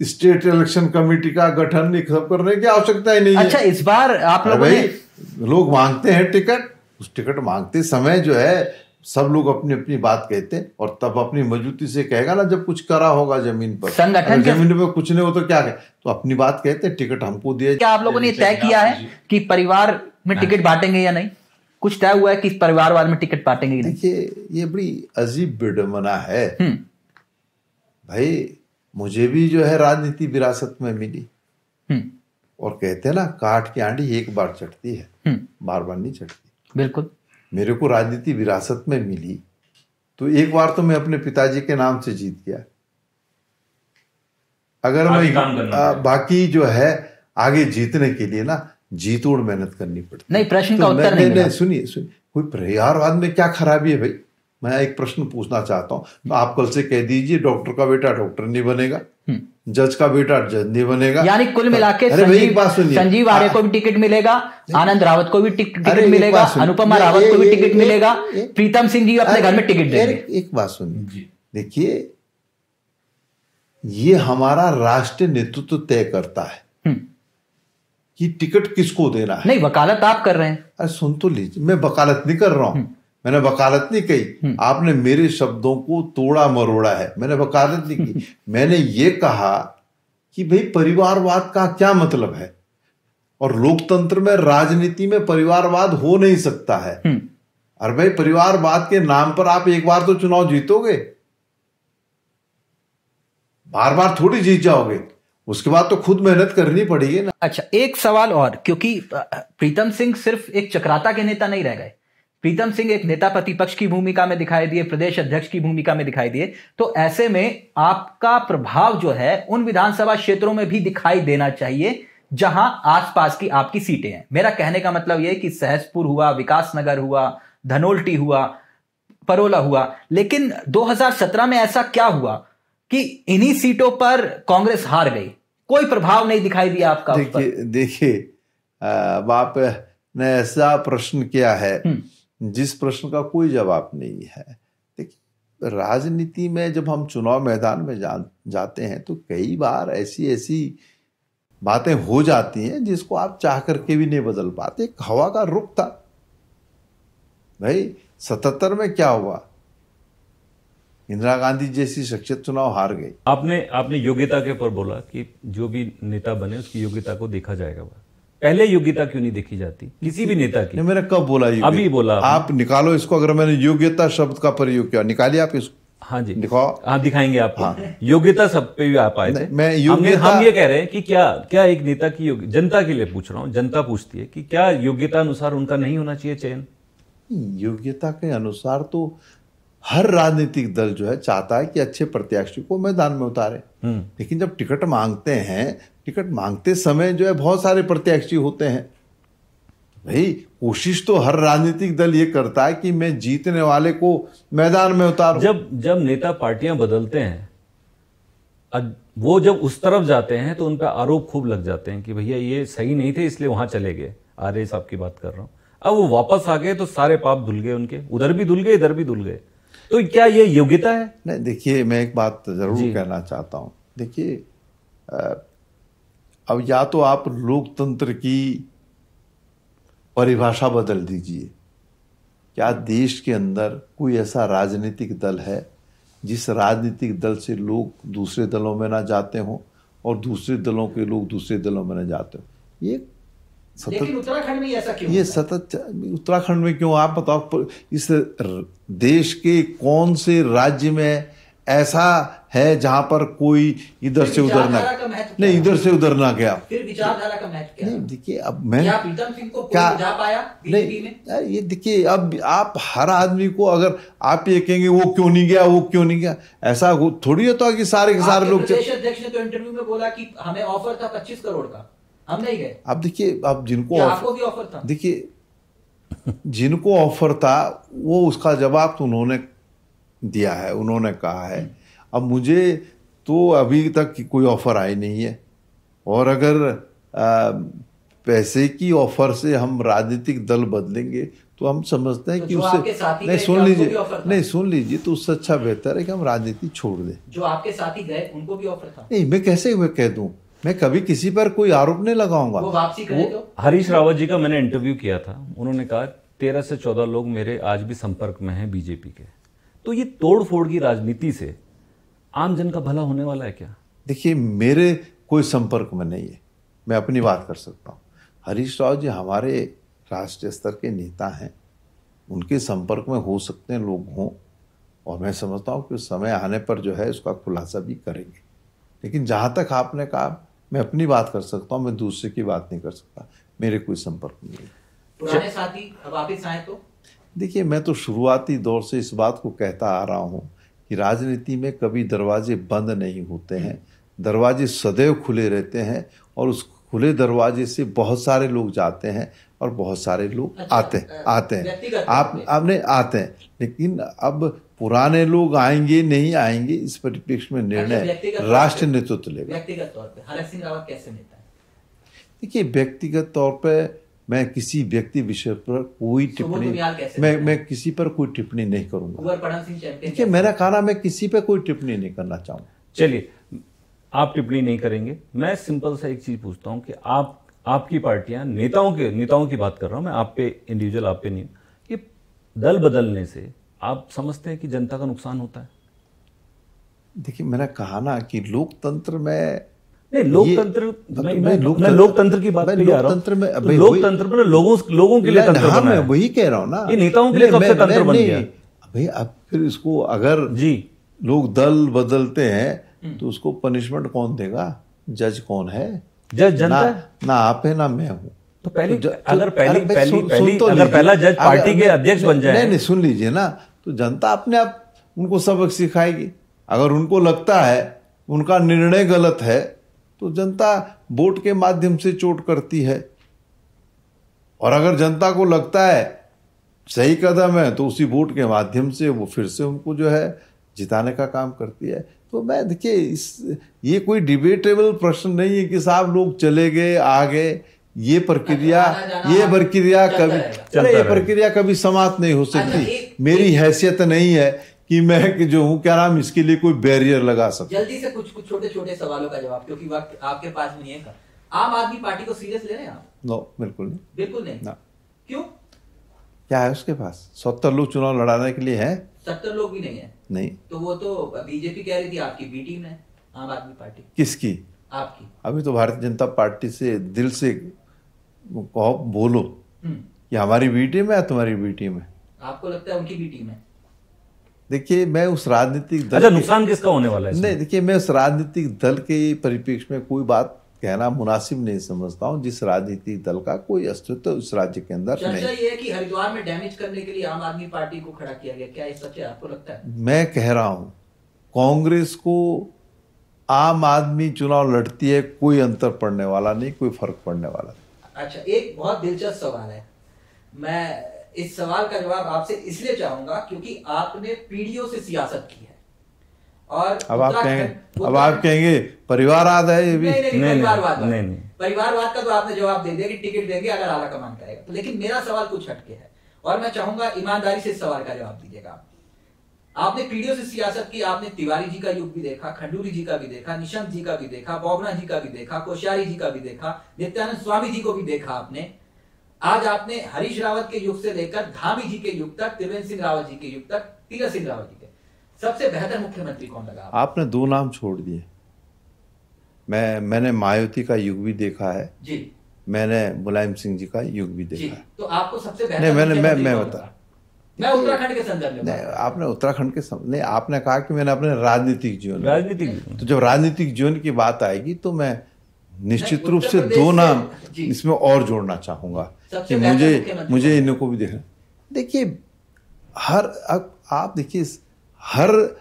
स्टेट इलेक्शन कमेटी का गठन ये सब करने की आवश्यकता ही नहीं अच्छा है। अच्छा इस बार आप लोग भाई लोग मांगते हैं टिकट उस टिकट मांगते समय जो है सब लोग अपनी अपनी बात कहते हैं और तब अपनी मजबूती से कहेगा ना जब कुछ करा होगा ज़मीन पर। संगठन ज़मीन पर कुछ नहीं हो तो क्या कहे? तो अपनी बात कहते हैं टिकट हमको दिया क्या आप लोगों ने तय किया है कि परिवार में टिकट बांटेंगे या नहीं? कुछ तय हुआ है कि परिवारवाद में टिकट बांटेंगे देखिए ये बड़ी अजीब विडम्बना है। हम्म। भाई मुझे भी जो है राजनीति विरासत में मिली। हम्म। और कहते हैं ना काट की आंडी एक बार चटती है हम्म। बार बार नहीं चटती बिल्कुल। मेरे को राजनीति विरासत में मिली। तो एक बार तो मैं अपने पिताजी के नाम से जीत गया। अगर मैं आ, बाकी जो है आगे जीतने के लिए ना जीतोड़ मेहनत करनी पड़ती। नहीं प्रश्न तो का उत्तर नहीं सुनिए सुनिए। कोई परिवारवाद में क्या खराबी है भाई? मैं एक प्रश्न पूछना चाहता हूँ। तो आप कल से कह दीजिए डॉक्टर का बेटा डॉक्टर नहीं बनेगा जज का बेटा जज नहीं बनेगा। यानी कुल मिला के संजीव संजीव आर्य को भी टिकट मिलेगा आनंद रावत को भी टिकट मिलेगा अनुपमा रावत को भी टिकट मिलेगा प्रीतम सिंह जी अपने घर में टिकट देंगे। एक, बात सुनिए। देखिए ये हमारा राष्ट्रीय नेतृत्व तय करता है हम्म। कि टिकट किसको देना है। नहीं वकालत आप कर रहे हैं। अरे सुन तो लीजिए। मैं वकालत नहीं कर रहा हूँ। मैंने वकालत नहीं कही। आपने मेरे शब्दों को तोड़ा मरोड़ा है। मैंने वकालत नहीं की। (laughs) मैंने ये कहा कि भाई परिवारवाद का क्या मतलब है? और लोकतंत्र में राजनीति में परिवारवाद हो नहीं सकता है। हम्म। अरे भाई परिवारवाद के नाम पर आप एक बार तो चुनाव जीतोगे। बार बार थोड़ी जीत जाओगे। उसके बाद तो खुद मेहनत करनी पड़ेगी ना। अच्छा एक सवाल और क्योंकि प्रीतम सिंह सिर्फ़ एक चक्राता के नेता नहीं रह गए। प्रीतम सिंह एक नेता प्रतिपक्ष की भूमिका में दिखाई दिए प्रदेश अध्यक्ष की भूमिका में दिखाई दिए। तो ऐसे में आपका प्रभाव जो है उन विधानसभा क्षेत्रों में भी दिखाई देना चाहिए जहाँ आसपास की आपकी सीटें हैं। मेरा कहने का मतलब यह कि सहसपुर हुआ विकासनगर हुआ धनोल्टी हुआ परोला हुआ। लेकिन 2017 में ऐसा क्या हुआ कि इन्हीं सीटों पर कांग्रेस हार गई? कोई प्रभाव नहीं दिखाई दिया आपका देखिए देखिए आप ने ऐसा प्रश्न किया है जिस प्रश्न का कोई जवाब नहीं है। देखिए राजनीति में जब हम चुनाव मैदान में जा, जाते हैं तो कई बार ऐसी ऐसी बातें हो जाती हैं जिसको आप चाह करके भी नहीं बदल पाते। हवा का रुख था। भाई सतहत्तर में क्या हुआ? इंदिरा गांधी जैसी शख्सियत चुनाव हार गई। आपने आपने योग्यता के ऊपर बोला कि जो भी नेता बने उसकी योग्यता को देखा जाएगा। पहले योग्यता क्यों नहीं देखी जाती? किसी भी नेता की। मैंने कब बोला? अभी बोला आप निकालो इसको अगर मैंने योग्यता शब्द का प्रयोग किया निकालिए आप इसको। हाँ जी। दिखाओ। हाँ दिखाएँगे आपको। योग्यता सब पे भी आप आए थे। मैं योग्यता- हम ये कह रहे हैं कि क्या क्या एक नेता की योग्य जनता के लिए पूछ रहा हूँ जनता पूछती है कि क्या योग्यता अनुसार उनका नहीं होना चाहिए चयन? योग्यता के अनुसार तो हर राजनीतिक दल जो है चाहता है कि अच्छे प्रत्याशी को मैदान में उतारे। हम्म। लेकिन जब टिकट मांगते हैं टिकट मांगते समय जो है बहुत सारे प्रत्याशी होते हैं। भाई कोशिश तो हर राजनीतिक दल ये करता है कि मैं जीतने वाले को मैदान में उतार। जब जब नेता पार्टियाँ बदलते हैं वो जब उस तरफ़ जाते हैं तो उन पर आरोप खूब लग जाते हैं कि भैया ये सही नहीं थे इसलिए वहाँ चले गए। आर्य साहब की बात कर रहा हूँ। अब वो वापस आ गए तो सारे पाप धुल गए उनके। उधर भी धुल गए इधर भी धुल गए। तो क्या ये योग्यता है? नहीं देखिए मैं एक बात ज़रूर कहना चाहता हूँ। देखिए अब या तो आप लोकतंत्र की परिभाषा बदल दीजिए। क्या देश के अंदर कोई ऐसा राजनीतिक दल है जिस राजनीतिक दल से लोग दूसरे दलों में ना जाते हों और दूसरे दलों के लोग दूसरे दलों में ना जाते हो? ये सतत उत्तराखंड में ऐसा क्यों ये सतत उत्तराखंड में क्यों? आप बताओ इस देश के कौन से राज्य में ऐसा है जहाँ पर कोई इधर से उधर ना नहीं इधर से उधर ना गया। फिर विचारधारा का महत्व क्या नहीं देखिए अब मैं क्या प्रीतम सिंह को क्या पाया नहीं यार ये देखिए अब आप हर आदमी को अगर आप ये कहेंगे वो क्यों नहीं गया वो क्यों नहीं गया? ऐसा थोड़ी होता कि सारे के सारे लोग अध्यक्ष ने तो इंटरव्यू में बोला कि हमें ऑफ़र था पच्चीस करोड़ का। हम नहीं गए? अब देखिए अब जिनको आपको भी ऑफ़र था? देखिए जिनको ऑफ़र था वो उसका जवाब तो उन्होंने दिया है उन्होंने कहा है। अब मुझे तो अभी तक कोई ऑफ़र आई नहीं है। और अगर आ, पैसे की ऑफ़र से हम राजनीतिक दल बदलेंगे तो हम समझते हैं तो कि उससे नहीं सुन लीजिए? नहीं सुन लीजिए तो उससे अच्छा बेहतर है कि हम राजनीति छोड़ दें। जो आपके साथी गए उनको भी ऑफ़र था? नहीं मैं कैसे मैं कह दूँ? मैं कभी किसी पर कोई आरोप नहीं लगाऊँगा। वो वापसी करे तो? हरीश रावत जी का मैंने इंटरव्यू किया था। उन्होंने कहा तेरह से चौदह लोग मेरे आज भी संपर्क में हैं बीजेपी के। तो ये तोड़ फोड़ की राजनीति से आम जन का भला होने वाला है क्या? देखिए मेरे कोई संपर्क में नहीं है। मैं अपनी बात कर सकता हूँ। हरीश राव जी हमारे राष्ट्रीय स्तर के नेता हैं। उनके संपर्क में हो सकते हैं लोग हों। और मैं समझता हूँ कि समय आने पर जो है उसका खुलासा भी करेंगे। लेकिन जहाँ तक आपने कहा मैं अपनी बात कर सकता हूँ मैं दूसरे की बात नहीं कर सकता। मेरे कोई संपर्क नहीं है। पुराने साथी अब आए तो? देखिए मैं तो शुरुआती दौर से इस बात को कहता आ रहा हूँ कि राजनीति में कभी दरवाजे बंद नहीं होते हैं। दरवाजे सदैव खुले रहते हैं और उस खुले दरवाजे से बहुत सारे लोग जाते हैं और बहुत सारे लोग अच्छा, आते हैं आते हैं। आप आपने आते हैं लेकिन अब पुराने लोग आएँगे नहीं आएँगे इस परिप्रेक्ष्य में अच्छा, निर्णय राष्ट्र नेतृत्व लेगा। व्यक्तिगत तौर हरक सिंह रावत कैसे नेता देखिए व्यक्तिगत तौर पे मैं किसी व्यक्ति विषय पर कोई टिप्पणी मैं मैं किसी पर कोई टिप्पणी नहीं करूँगा। देखिए कैसे मैंने कहा ना मैं किसी पर कोई टिप्पणी नहीं करना चाहूँगा। चलिए आप टिप्पणी नहीं करेंगे। मैं सिंपल सा एक चीज़ पूछता हूँ कि आप आपकी पार्टियाँ नेताओं के नेताओं की बात कर रहा हूँ मैं आप पे इंडिविजुअल आप पे नहीं कि दल बदलने से आप समझते हैं कि जनता का नुकसान होता है? देखिए मैंने कहा ना कि लोकतंत्र में नहीं लोकतंत्र मैं, मैं मैं, लोकतंत्र- मैं लोकतंत्र की बात मैं पे आ रहा में- तो लोकतंत्र में लोगों लोगों के लिए तंत्र हाँ, बना मैं वही कह रहा हूँ ना। ये नेताओं के लिए कब से तंत्र बन गया? भाई अब फिर इसको अगर जी। लोग दल बदलते हैं तो उसको पनिशमेंट कौन देगा? जज कौन है? जज जनता ना आप है ना मैं हूँ। तो पहली तो अगर तो- पहली पहली पहली तो अगर पहला जज पार्टी के अध्यक्ष बन जाए। नहीं नहीं सुन लीजिए ना। तो जनता अपने आप उनको सबक सिखाएगी। अगर उनको लगता है उनका निर्णय गलत है तो जनता वोट के माध्यम से चोट करती है। और अगर जनता को लगता है सही कदम है तो उसी वोट के माध्यम से वो फिर से उनको जो है जिताने का काम करती है। तो मैं देखिए, इस, ये कोई डिबेटेबल प्रश्न नहीं है कि साहब लोग चले गए, आ गए। ये प्रक्रिया ये प्रक्रिया कभी अरे ये प्रक्रिया कभी समाप्त नहीं हो अच्छा, सकती। मेरी हैसियत नहीं है कि मैं कि जो हूँ क्या नाम इसके लिए कोई बैरियर लगा सकता जल्दी से कुछ कुछ छोटे छोटे सवालों का जवाब क्योंकि वक्त आपके पास भी नहीं है। आम आदमी पार्टी को सीरियस ले रहे हैं आप? नो बिल्कुल नहीं। बिल्कुल नहीं? ना क्यों? क्या है उसके पास? सत्तर लोग चुनाव लड़ाने के लिए है? सत्तर लोग भी नहीं है? नहीं। तो वो तो बीजेपी कह रही थी आपकी बी टीम है आम आदमी पार्टी। किसकी? आपकी। अभी तो भारतीय जनता पार्टी से दिल से कहो बोलो हम्म, कि हमारी बी टीम है या तुम्हारी बी टीम है? आपको लगता है उनकी बी टीम है? देखिए मैं उस राजनीतिक दल अच्छा नुकसान किसका होने वाला है नहीं देखिए मैं उस राजनीतिक दल के परिप्रेक्ष्य में कोई बात कहना मुनासिब नहीं समझता हूँ जिस राजनीतिक दल का कोई अस्तित्व उस राज्य के अंदर नहीं। ये है कि हरिद्वार में डैमेज करने के लिए आम आदमी पार्टी को खड़ा किया गया क्या ये सच है? आपको लगता है? मैं कह रहा हूँ कांग्रेस को आम आदमी चुनाव लड़ती है कोई अंतर पड़ने वाला नहीं कोई फ़र्क पड़ने वाला अच्छा एक बहुत दिलचस्प सवाल है। मैं इस सवाल का जवाब आपसे इसलिए चाहूँगा क्योंकि आपने पीढ़ियों से सियासत की है। और अब आप कहेंगे अब आप कहेंगे परिवारवाद है ये भी? नहीं नहीं, परिवारवाद नहीं, नहीं। परिवारवाद का तो आपने जवाब दे दिया कि टिकट देंगे अगर आला कमान करेगा। तो लेकिन मेरा सवाल कुछ हटके है। और मैं चाहूँगा ईमानदारी से इस सवाल का जवाब दीजिएगा आप। आपने पीढ़ियों से सियासत की आपने तिवारी जी का युग भी देखा खंडूरी जी का भी देखा निशंक जी का भी देखा बोगना जी का भी देखा कोश्यारी जी का भी देखा नित्यानंद स्वामी जी को भी देखा आपने। आज आपने हरीश रावत के युग से लेकर धामी जी के युग तक त्रिवेंद्र सिंह रावत जी के युग तक तीरथ सिंह रावत जी के। सबसे बेहतर मुख्यमंत्री कौन लगा आपने? दो नाम छोड़ दिए। मैं मैंने मायावती का युग भी देखा है। जी। मैंने मुलायम सिंह जी का युग भी देखा है। तो आपको सबसे बेहतर नहीं, मैंने- मैं- मैं बता-? मैं उत्तराखंड के संदर्भ में नहीं आपने उत्तराखंड के सम... नहीं आपने कहा कि मैंने अपने राजनीतिक जीवन राजनीतिक तो जब राजनीतिक जीवन की बात आएगी तो मैं निश्चित रूप से दो नाम इसमें और जोड़ना चाहूँगा कि मुझे मुझे? इनको भी देखना देखिए हर अब आप देखिए हर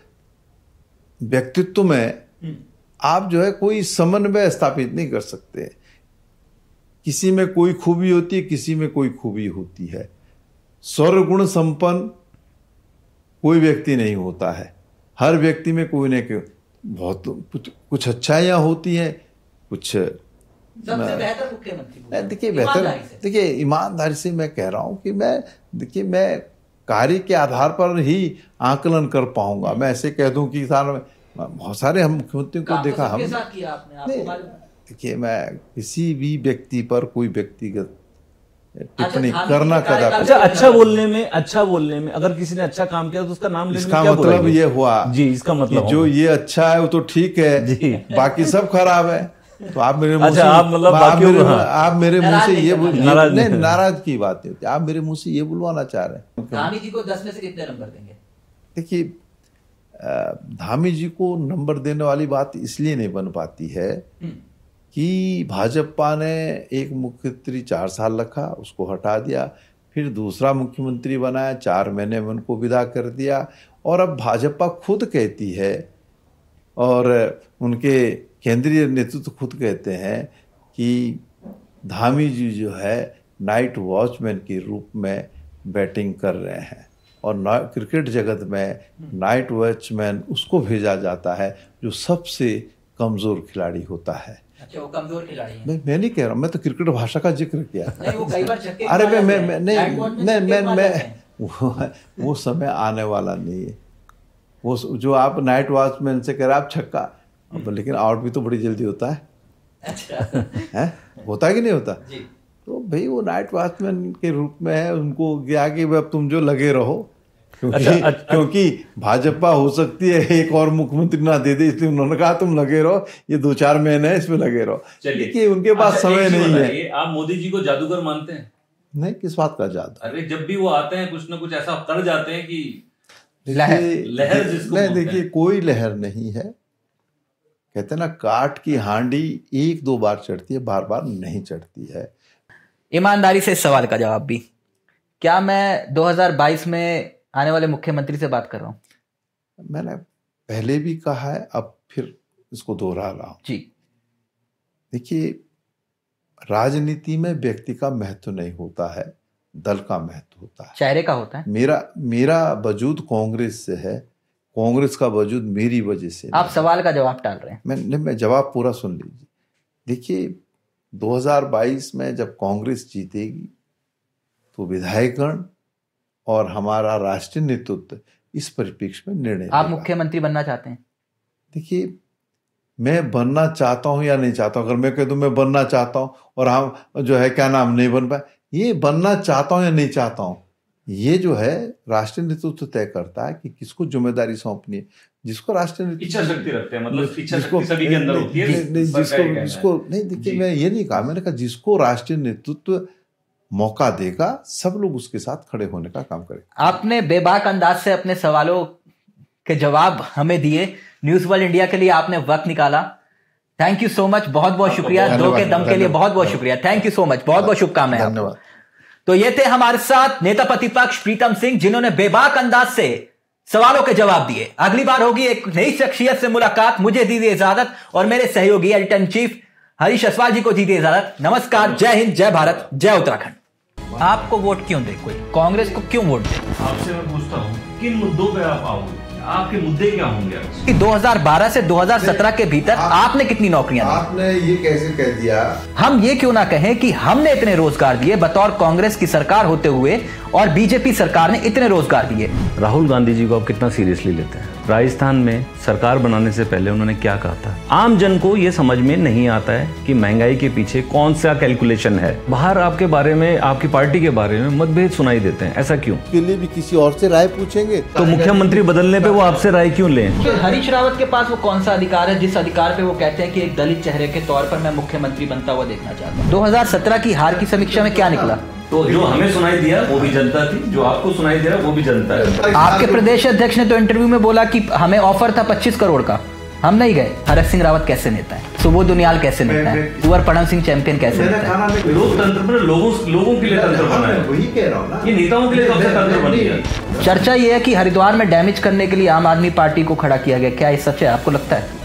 व्यक्तित्व में हम्म, आप जो है कोई समन्वय स्थापित नहीं कर सकते। किसी में कोई खूबी होती है किसी में कोई खूबी होती है। सर्वगुण संपन्न कोई व्यक्ति नहीं होता है हर व्यक्ति में कोई ना कोई बहुत कुछ कुछ अच्छाइयाँ होती हैं कुछ देखिए बेहतर। देखिए ईमानदारी से मैं कह रहा हूँ कि मैं देखिए मैं कार्य के आधार पर ही आकलन कर पाऊँगा मैं ऐसे कह दूँ कि में बहुत सारे हम मुख्यमंत्रियों को तो देखा हम। देखिए मैं किसी भी व्यक्ति पर कोई व्यक्तिगत टिप्पणी करना कार्यकाल- कदापि अच्छा अच्छा बोलने में अच्छा बोलने में अगर किसी ने अच्छा काम किया तो उसका नाम लेने में इसका क्या मतलब ये हुआ जी इसका कि मतलब जो ये अच्छा है वो तो ठीक है जी। बाकी सब खराब है तो आप मेरे मुँह अच्छा, से आप मतलब आप मेरे हाँ। आप मेरे मुँह से ये नाराज़ नहीं नहीं। नाराज़ की बात नहीं होती आप मेरे मुँह से ये बुलवाना चाह रहे हैं धामी जी को दस में से कितने नंबर देंगे देखिए धामी जी को नंबर देने वाली बात इसलिए नहीं बन पाती है हम्म। कि भाजपा ने एक मुख्यमंत्री चार साल रखा, उसको हटा दिया, फिर दूसरा मुख्यमंत्री बनाया, चार महीने में उनको विदा कर दिया। और अब भाजपा खुद कहती है, और उनके केंद्रीय नेतृत्व खुद कहते हैं कि धामी जी जो है, नाइट वॉचमैन के रूप में बैटिंग कर रहे हैं। और क्रिकेट जगत में नाइट वॉचमैन उसको भेजा जाता है, जो सबसे कमज़ोर खिलाड़ी होता है। अच्छा वो कमज़ोर खिलाड़ी है। मैं मैं नहीं कह रहा मैं तो क्रिकेट भाषा का ज़िक्र किया नहीं वो कई बार छक्के अरे मैं मैं मैं। नहीं में नहीं मैं मैं वो वो समय आने वाला नहीं है। वो जो आप नाइट वॉचमैन से कह रहे आप छक्का। अब लेकिन आउट भी तो बड़ी जल्दी होता है। अच्छा। (laughs) हैं? होता कि नहीं होता? तो भाई वो नाइट वॉचमैन के रूप में है उनको क्या कि अब तुम जो लगे रहो। क्योंकि अच्छा, अच्छा। क्योंकि भाजपा हो सकती है एक और मुख्यमंत्री ना दे दे इसलिए उन्होंने कहा तुम लगे रहो ये दो चार महीने है इसमें लगे रहो। चलिए। देखिए उनके पास अच्छा, समय नहीं है। आप मोदी जी को जादूगर मानते हैं? नहीं किस बात का जादू? अरे जब भी वो आते हैं कुछ ना कुछ ऐसा कर जाते हैं कि लहर- देखिए- लहर जिसको नहीं देखिए कोई लहर नहीं है। कहते हैं ना काट की हांडी एक दो बार चढ़ती है बार बार नहीं चढ़ती है। ईमानदारी से इस सवाल का जवाब भी। क्या मैं 2022 में आने वाले मुख्यमंत्री से बात कर रहा हूँ। मैंने पहले भी कहा है अब फिर इसको दोहरा रहा हूँ। जी। देखिए राजनीति में व्यक्ति का महत्व नहीं होता है दल का महत्व होता है। चेहरे का होता है। मेरा मेरा वजूद कांग्रेस से है कांग्रेस का वजूद मेरी वजह से आप सवाल का जवाब टाल रहे हैं। मैं मैं जवाब पूरा सुन लीजिए। देखिए 2022 में जब कांग्रेस जीतेगी तो विधायकगण और हमारा राष्ट्रीय नेतृत्व इस परिप्रेक्ष्य में निर्णय आप मुख्यमंत्री बनना चाहते हैं? देखिए मैं बनना चाहता हूँ या नहीं चाहता हूँ? अगर मैं कह दूँ मैं बनना चाहता हूँ और हम जो है क्या नाम नहीं बन पाए। ये बनना चाहता हूँ या नहीं चाहता हूँ? ये जो है राष्ट्रीय नेतृत्व तय करता है कि किसको ज़िम्मेदारी सौंपनी है। जिसको राष्ट्रीय नेतृत्व इच्छा शक्ति रखते हैं मतलब इच्छा शक्ति सभी के अंदर होती है। जिसको जिसको नहीं देखिए मैं ये नहीं कहा मैंने कहा जिसको राष्ट्रीय नेतृत्व मौका देगा सब लोग उसके साथ खड़े होने का काम करें आपने बेबाक अंदाज से अपने सवालों के जवाब हमें दिए। न्यूज़ वर्ल्ड इंडिया के लिए आपने वक्त निकाला। थैंक यू सो मच बहुत बहुत शुक्रिया। दो के दम के लिए बहुत बहुत शुक्रिया। थैंक यू सो मच बहुत बहुत शुभकामनाएँ धन्यवाद। तो ये थे हमारे साथ नेता प्रतिपक्ष प्रीतम सिंह जिन्होंने बेबाक अंदाज से सवालों के जवाब दिए। अगली बार होगी एक नई शख्सियत से मुलाकात। मुझे दीजिए इजाज़त और मेरे सहयोगी एडिटर चीफ हरीश असवाल जी को दीजिए इजाज़त। नमस्कार जय हिंद जय भारत जय उत्तराखंड। आपको वोट क्यों दे कोई? कांग्रेस को क्यों वोट दे? आपसे मैं पूछता हूँ किन मुद्दों पे आप आओगे? आपके मुद्दे क्या होंगे आपसे? कि 2012 से 2017 के भीतर आप, आपने कितनी नौकरियाँ दी? आपने ये कैसे कह दिया? हम ये क्यों ना कहें कि हमने इतने रोज़गार दिए बतौर कांग्रेस की सरकार होते हुए और बीजेपी सरकार ने इतने रोज़गार दिए? राहुल गांधी जी को आप कितना सीरियसली लेते हैं? राजस्थान में सरकार बनाने से पहले उन्होंने क्या कहा था? आम जन को ये समझ में नहीं आता है कि महँगाई के पीछे कौन सा कैलकुलेशन है। बाहर आपके बारे में आपकी पार्टी के बारे में मतभेद सुनाई देते हैं। ऐसा क्यों? के लिए भी किसी और से राय पूछेंगे। तो मुख्यमंत्री बदलने पे वो आपसे राय क्यों लें? कि हरीश रावत के पास वो कौन सा अधिकार है? जिस अधिकार पे वो कहते हैं कि एक दलित चेहरे के तौर पर मैं मुख्यमंत्री बनता हुआ देखना चाहता हूँ। 2017 की हार की समीक्षा में क्या निकला? तो जो हमें सुनाई दिया वो भी जनता थी। जो आपको सुनाई दे रहा वो भी जनता है आपके प्रदेश अध्यक्ष ने तो इंटरव्यू में बोला कि हमें ऑफ़र था 25 करोड़ का। हम नहीं गए। हरक सिंह रावत कैसे नेता है? सुबोध दुनियाल कैसे नेता है? कुंवर पड़न सिंह चैंपियन कैसे नेता है? लोकतंत्र में लोगों लोगों के लिए तंत्र बना है। वही कह रहा हूँ ना। ये नेताओं के लिए कब से तंत्र बन गया। चर्चा ये है कि हरिद्वार में डैमेज करने के लिए आम आदमी पार्टी को खड़ा किया गया। क्या ये सच है? आपको लगता है?